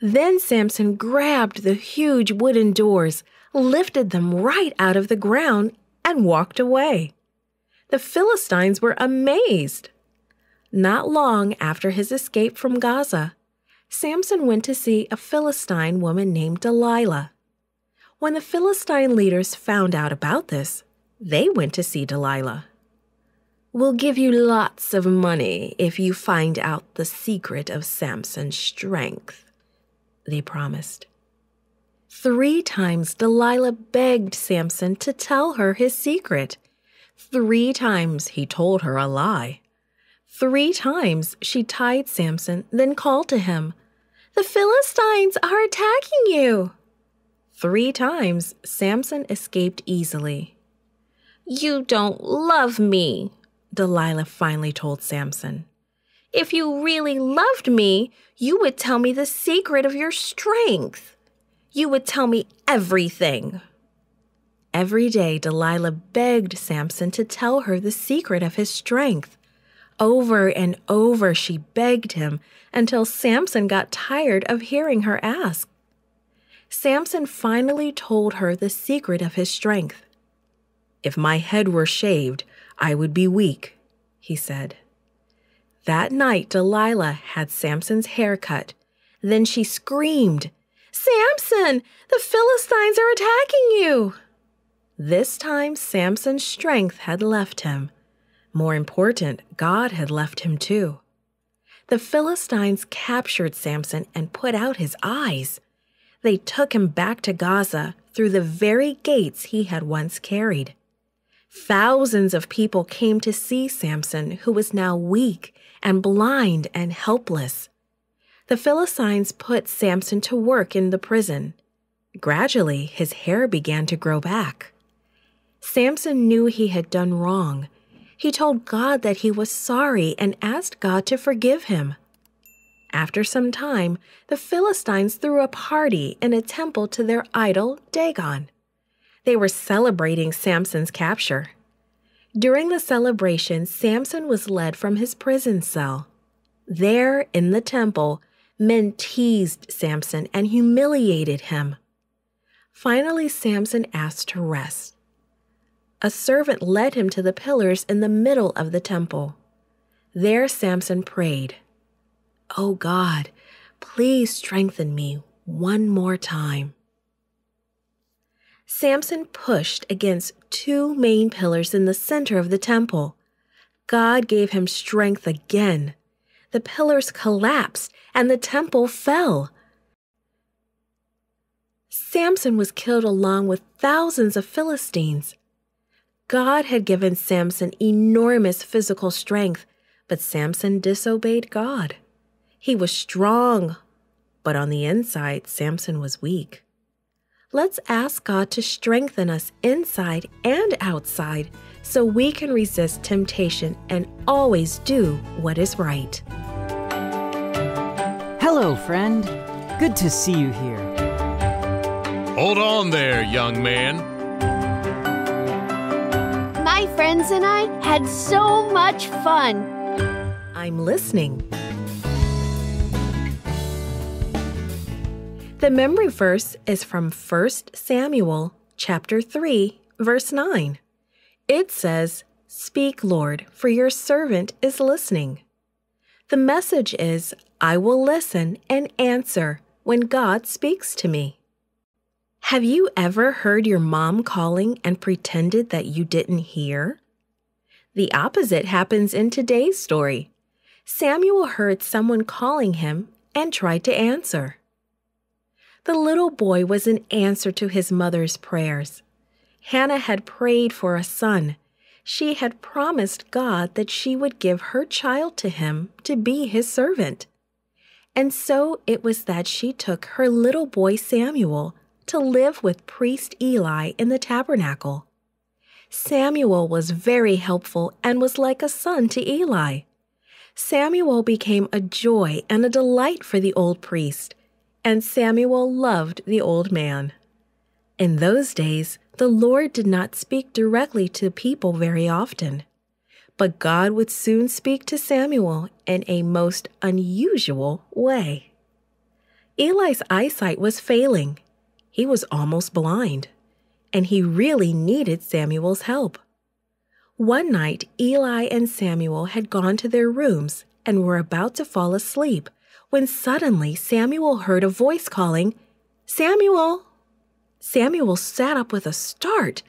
Then Samson grabbed the huge wooden doors, lifted them right out of the ground, and walked away. The Philistines were amazed. Not long after his escape from Gaza, Samson went to see a Philistine woman named Delilah. When the Philistine leaders found out about this, they went to see Delilah. We'll give you lots of money if you find out the secret of Samson's strength, they promised. Three times Delilah begged Samson to tell her his secret. Three times he told her a lie. Three times she tied Samson, then called to him, The Philistines are attacking you. Three times Samson escaped easily. You don't love me, Delilah finally told Samson. If you really loved me, you would tell me the secret of your strength. You would tell me everything. Every day, Delilah begged Samson to tell her the secret of his strength. Over and over, she begged him until Samson got tired of hearing her ask. Samson finally told her the secret of his strength. If my head were shaved, I would be weak, he said. That night, Delilah had Samson's hair cut. Then she screamed, Samson, the Philistines are attacking you! This time, Samson's strength had left him. More important, God had left him too. The Philistines captured Samson and put out his eyes. They took him back to Gaza through the very gates he had once carried. Thousands of people came to see Samson, who was now weak and blind and helpless. The Philistines put Samson to work in the prison. Gradually, his hair began to grow back. Samson knew he had done wrong. He told God that he was sorry and asked God to forgive him. After some time, the Philistines threw a party in a temple to their idol Dagon. They were celebrating Samson's capture. During the celebration, Samson was led from his prison cell. There, in the temple, men teased Samson and humiliated him. Finally, Samson asked to rest a servant led him to the pillars in the middle of the temple. There Samson prayed, oh God, please strengthen me one more time. Samson pushed against two main pillars in the center of the temple. God gave him strength again. The pillars collapsed and the temple fell. Samson was killed along with thousands of Philistines. God had given Samson enormous physical strength, but Samson disobeyed God. He was strong, but on the inside, Samson was weak. Let's ask God to strengthen us inside and outside so we can resist temptation and always do what is right. Hello, friend. Good to see you here. Hold on there, young man my friends and I had so much fun. I'm listening. The memory verse is from 1 Samuel chapter 3, verse 9. It says, Speak, Lord, for your servant is listening. The message is, I will listen and answer when God speaks to me. Have you ever heard your mom calling and pretended that you didn't hear? The opposite happens in today's story. Samuel heard someone calling him and tried to answer. The little boy was an answer to his mother's prayers. Hannah had prayed for a son. She had promised God that she would give her child to him to be his servant. And so it was that she took her little boy Samuel to live with priest Eli in the tabernacle. Samuel was very helpful and was like a son to Eli. Samuel became a joy and a delight for the old priest, and Samuel loved the old man. In those days, the Lord did not speak directly to people very often, but God would soon speak to Samuel in a most unusual way. Eli's eyesight was failing, he was almost blind, and he really needed Samuel's help. One night, Eli and Samuel had gone to their rooms and were about to fall asleep when suddenly Samuel heard a voice calling, Samuel! Samuel sat up with a start.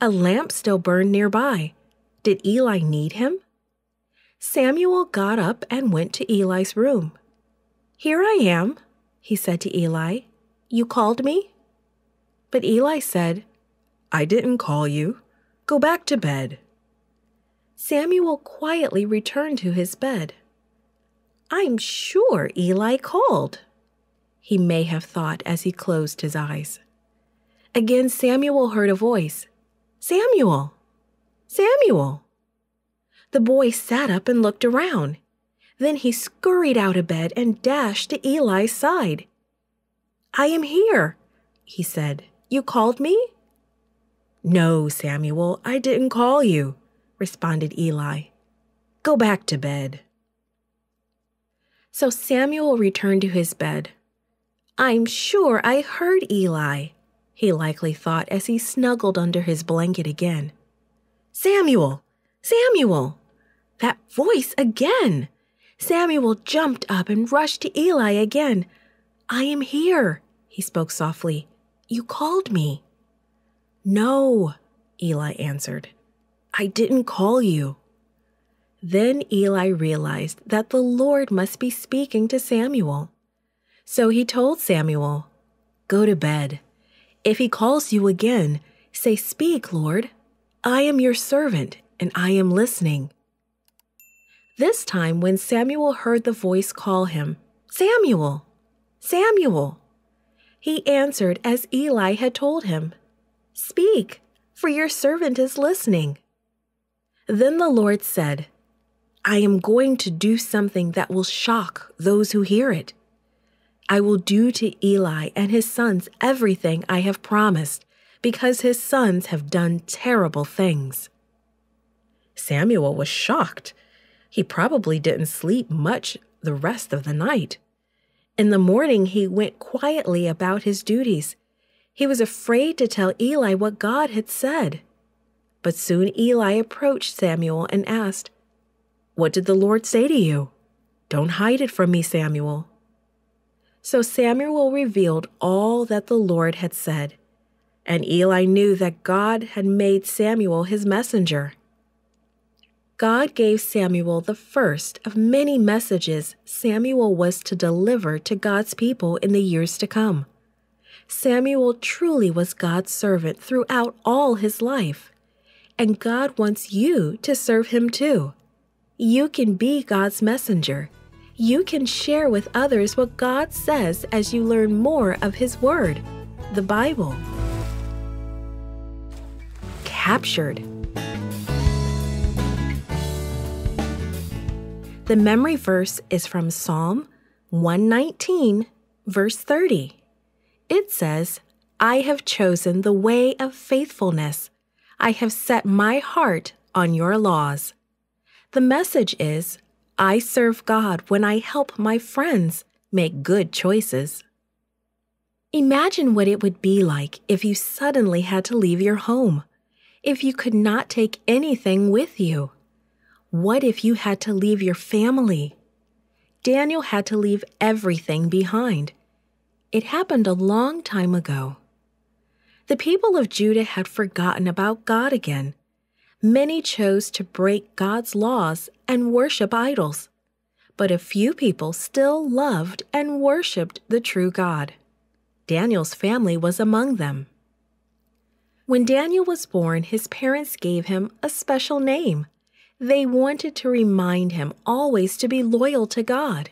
A lamp still burned nearby. Did Eli need him? Samuel got up and went to Eli's room. Here I am, he said to Eli. You called me? But Eli said, I didn't call you. Go back to bed. Samuel quietly returned to his bed. I'm sure Eli called, he may have thought as he closed his eyes. Again, Samuel heard a voice Samuel! Samuel! The boy sat up and looked around. Then he scurried out of bed and dashed to Eli's side. I am here, he said. You called me? No, Samuel, I didn't call you, responded Eli. Go back to bed. So Samuel returned to his bed. I'm sure I heard Eli, he likely thought as he snuggled under his blanket again. Samuel! Samuel! That voice again! Samuel jumped up and rushed to Eli again. I am here, he spoke softly. You called me. No, Eli answered. I didn't call you. Then Eli realized that the Lord must be speaking to Samuel. So he told Samuel, Go to bed. If he calls you again, say, Speak, Lord. I am your servant, and I am listening. This time, when Samuel heard the voice call him, Samuel! Samuel! He answered as Eli had told him, Speak, for your servant is listening. Then the Lord said, I am going to do something that will shock those who hear it. I will do to Eli and his sons everything I have promised, because his sons have done terrible things. Samuel was shocked he probably didn't sleep much the rest of the night. In the morning, he went quietly about his duties. He was afraid to tell Eli what God had said. But soon Eli approached Samuel and asked, What did the Lord say to you? Don't hide it from me, Samuel. So Samuel revealed all that the Lord had said, and Eli knew that God had made Samuel his messenger. God gave Samuel the first of many messages Samuel was to deliver to God's people in the years to come. Samuel truly was God's servant throughout all his life, and God wants you to serve him too. You can be God's messenger. You can share with others what God says as you learn more of His Word, the Bible. Captured. The memory verse is from Psalm 119, verse 30. It says, I have chosen the way of faithfulness. I have set my heart on your laws. The message is, I serve God when I help my friends make good choices. Imagine what it would be like if you suddenly had to leave your home, if you could not take anything with you. What if you had to leave your family? Daniel had to leave everything behind. It happened a long time ago. The people of Judah had forgotten about God again. Many chose to break God's laws and worship idols. But a few people still loved and worshiped the true God. Daniel's family was among them. When Daniel was born, his parents gave him a special name. They wanted to remind him always to be loyal to God.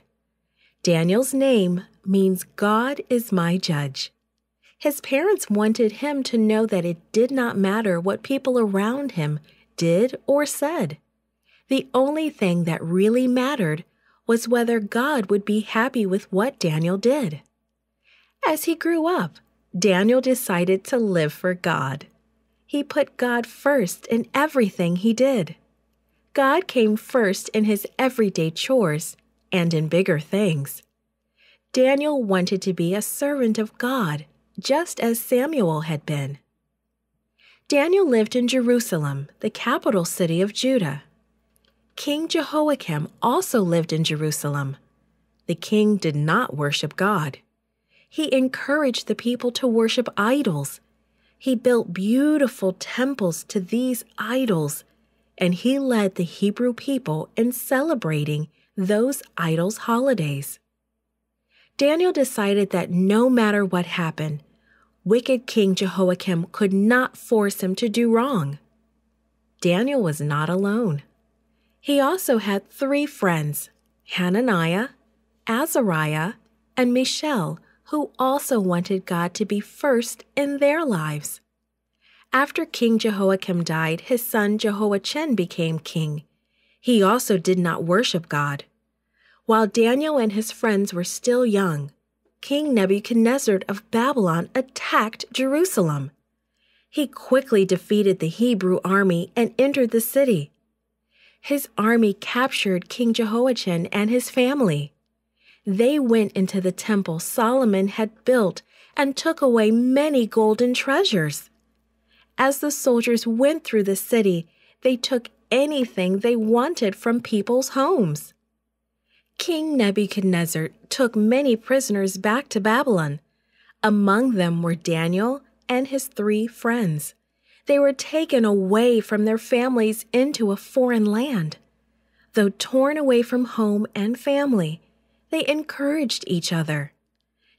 Daniel's name means God is my judge. His parents wanted him to know that it did not matter what people around him did or said. The only thing that really mattered was whether God would be happy with what Daniel did. As he grew up, Daniel decided to live for God. He put God first in everything he did. God came first in his everyday chores and in bigger things. Daniel wanted to be a servant of God, just as Samuel had been. Daniel lived in Jerusalem, the capital city of Judah. King Jehoiakim also lived in Jerusalem. The king did not worship God. He encouraged the people to worship idols. He built beautiful temples to these idols and he led the Hebrew people in celebrating those idols' holidays. Daniel decided that no matter what happened, wicked King Jehoiakim could not force him to do wrong. Daniel was not alone. He also had three friends Hananiah, Azariah, and Mishael, who also wanted God to be first in their lives. After King Jehoiakim died, his son Jehoiachin became king. He also did not worship God. While Daniel and his friends were still young, King Nebuchadnezzar of Babylon attacked Jerusalem. He quickly defeated the Hebrew army and entered the city. His army captured King Jehoiachin and his family. They went into the temple Solomon had built and took away many golden treasures. As the soldiers went through the city, they took anything they wanted from people's homes. King Nebuchadnezzar took many prisoners back to Babylon. Among them were Daniel and his three friends. They were taken away from their families into a foreign land. Though torn away from home and family, they encouraged each other.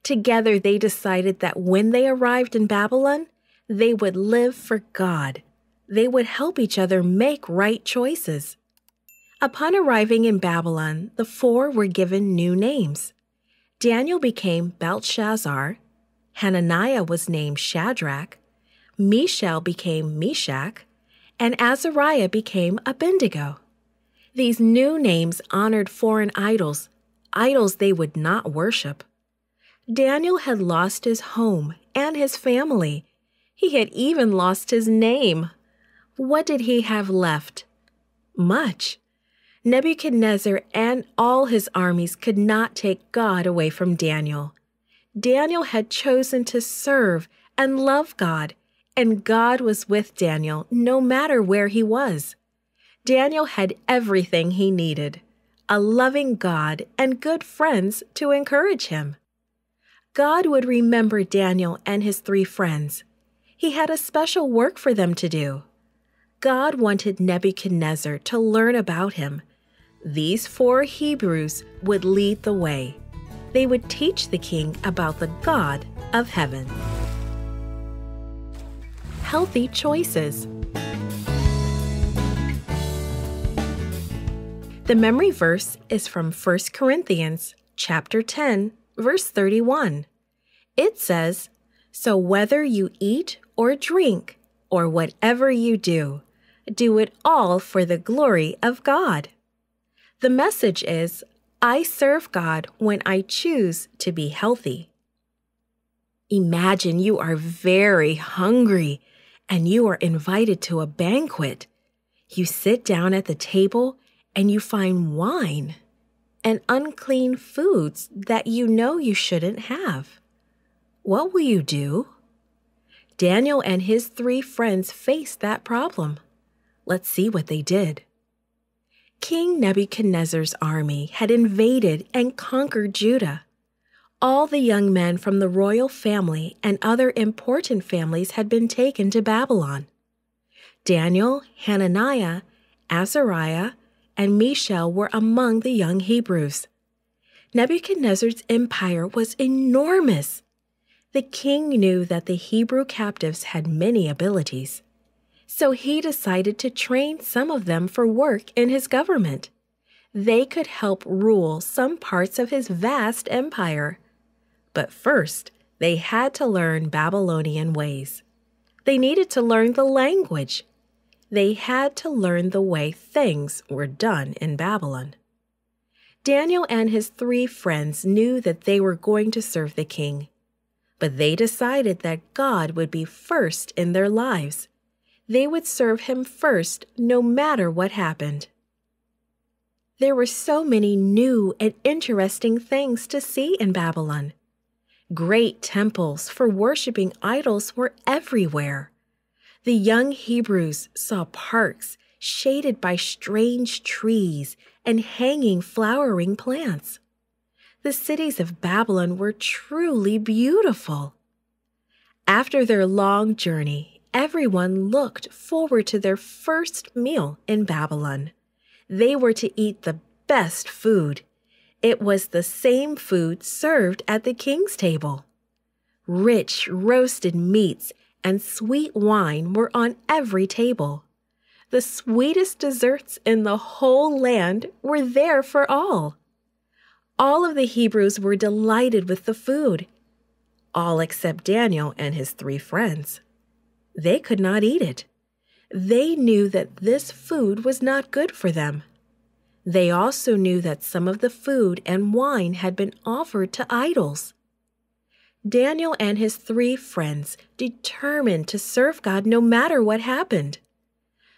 Together, they decided that when they arrived in Babylon, they would live for God. They would help each other make right choices. Upon arriving in Babylon, the four were given new names. Daniel became Belshazzar, Hananiah was named Shadrach, Mishael became Meshach, and Azariah became Abednego. These new names honored foreign idols, idols they would not worship. Daniel had lost his home and his family he had even lost his name. What did he have left? Much. Nebuchadnezzar and all his armies could not take God away from Daniel. Daniel had chosen to serve and love God, and God was with Daniel no matter where he was. Daniel had everything he needed a loving God and good friends to encourage him. God would remember Daniel and his three friends he had a special work for them to do. God wanted Nebuchadnezzar to learn about him. These four Hebrews would lead the way. They would teach the king about the God of heaven. Healthy choices. The memory verse is from 1 Corinthians chapter 10, verse 31. It says, "So whether you eat or drink, or whatever you do, do it all for the glory of God. The message is I serve God when I choose to be healthy. Imagine you are very hungry and you are invited to a banquet. You sit down at the table and you find wine and unclean foods that you know you shouldn't have. What will you do? Daniel and his three friends faced that problem. Let's see what they did. King Nebuchadnezzar's army had invaded and conquered Judah. All the young men from the royal family and other important families had been taken to Babylon. Daniel, Hananiah, Azariah, and Mishael were among the young Hebrews. Nebuchadnezzar's empire was enormous. The king knew that the Hebrew captives had many abilities, so he decided to train some of them for work in his government. They could help rule some parts of his vast empire. But first, they had to learn Babylonian ways. They needed to learn the language. They had to learn the way things were done in Babylon. Daniel and his three friends knew that they were going to serve the king but they decided that God would be first in their lives. They would serve Him first no matter what happened. There were so many new and interesting things to see in Babylon. Great temples for worshiping idols were everywhere. The young Hebrews saw parks shaded by strange trees and hanging flowering plants the cities of Babylon were truly beautiful. After their long journey, everyone looked forward to their first meal in Babylon. They were to eat the best food. It was the same food served at the king's table. Rich roasted meats and sweet wine were on every table. The sweetest desserts in the whole land were there for all. All of the Hebrews were delighted with the food, all except Daniel and his three friends. They could not eat it. They knew that this food was not good for them. They also knew that some of the food and wine had been offered to idols. Daniel and his three friends determined to serve God no matter what happened.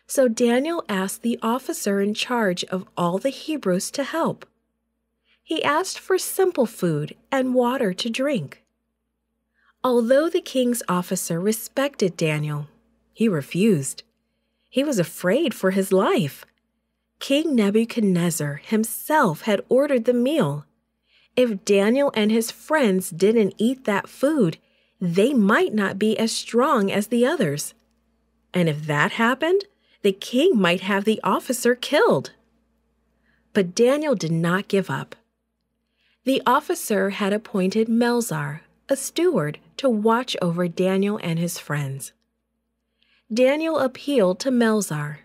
So Daniel asked the officer in charge of all the Hebrews to help. He asked for simple food and water to drink. Although the king's officer respected Daniel, he refused. He was afraid for his life. King Nebuchadnezzar himself had ordered the meal. If Daniel and his friends didn't eat that food, they might not be as strong as the others. And if that happened, the king might have the officer killed. But Daniel did not give up. The officer had appointed Melzar, a steward, to watch over Daniel and his friends. Daniel appealed to Melzar.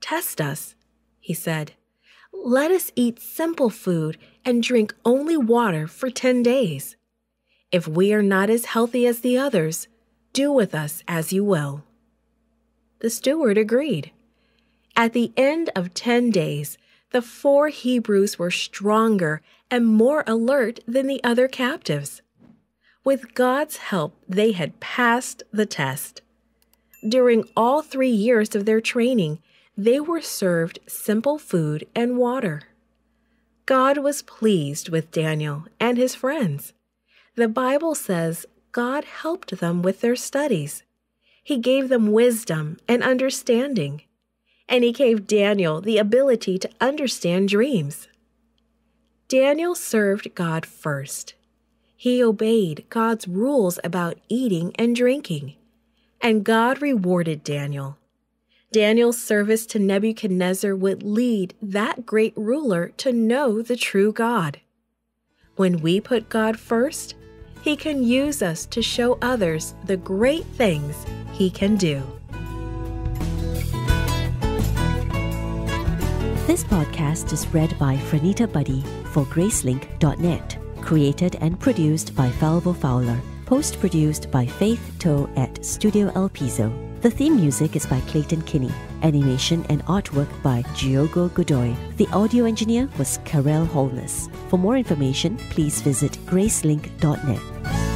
Test us, he said. Let us eat simple food and drink only water for 10 days. If we are not as healthy as the others, do with us as you will. The steward agreed. At the end of 10 days, the four Hebrews were stronger and more alert than the other captives. With God's help, they had passed the test. During all three years of their training, they were served simple food and water. God was pleased with Daniel and his friends. The Bible says God helped them with their studies. He gave them wisdom and understanding, and He gave Daniel the ability to understand dreams. Daniel served God first. He obeyed God's rules about eating and drinking, and God rewarded Daniel. Daniel's service to Nebuchadnezzar would lead that great ruler to know the true God. When we put God first, He can use us to show others the great things He can do. This podcast is read by Frenita Buddy for Gracelink.net, created and produced by Falvo Fowler, post produced by Faith Toh at Studio Elpizo. The theme music is by Clayton Kinney. Animation and artwork by Diogo Godoy. The audio engineer was Karel Holness. For more information, please visit gracelink.net.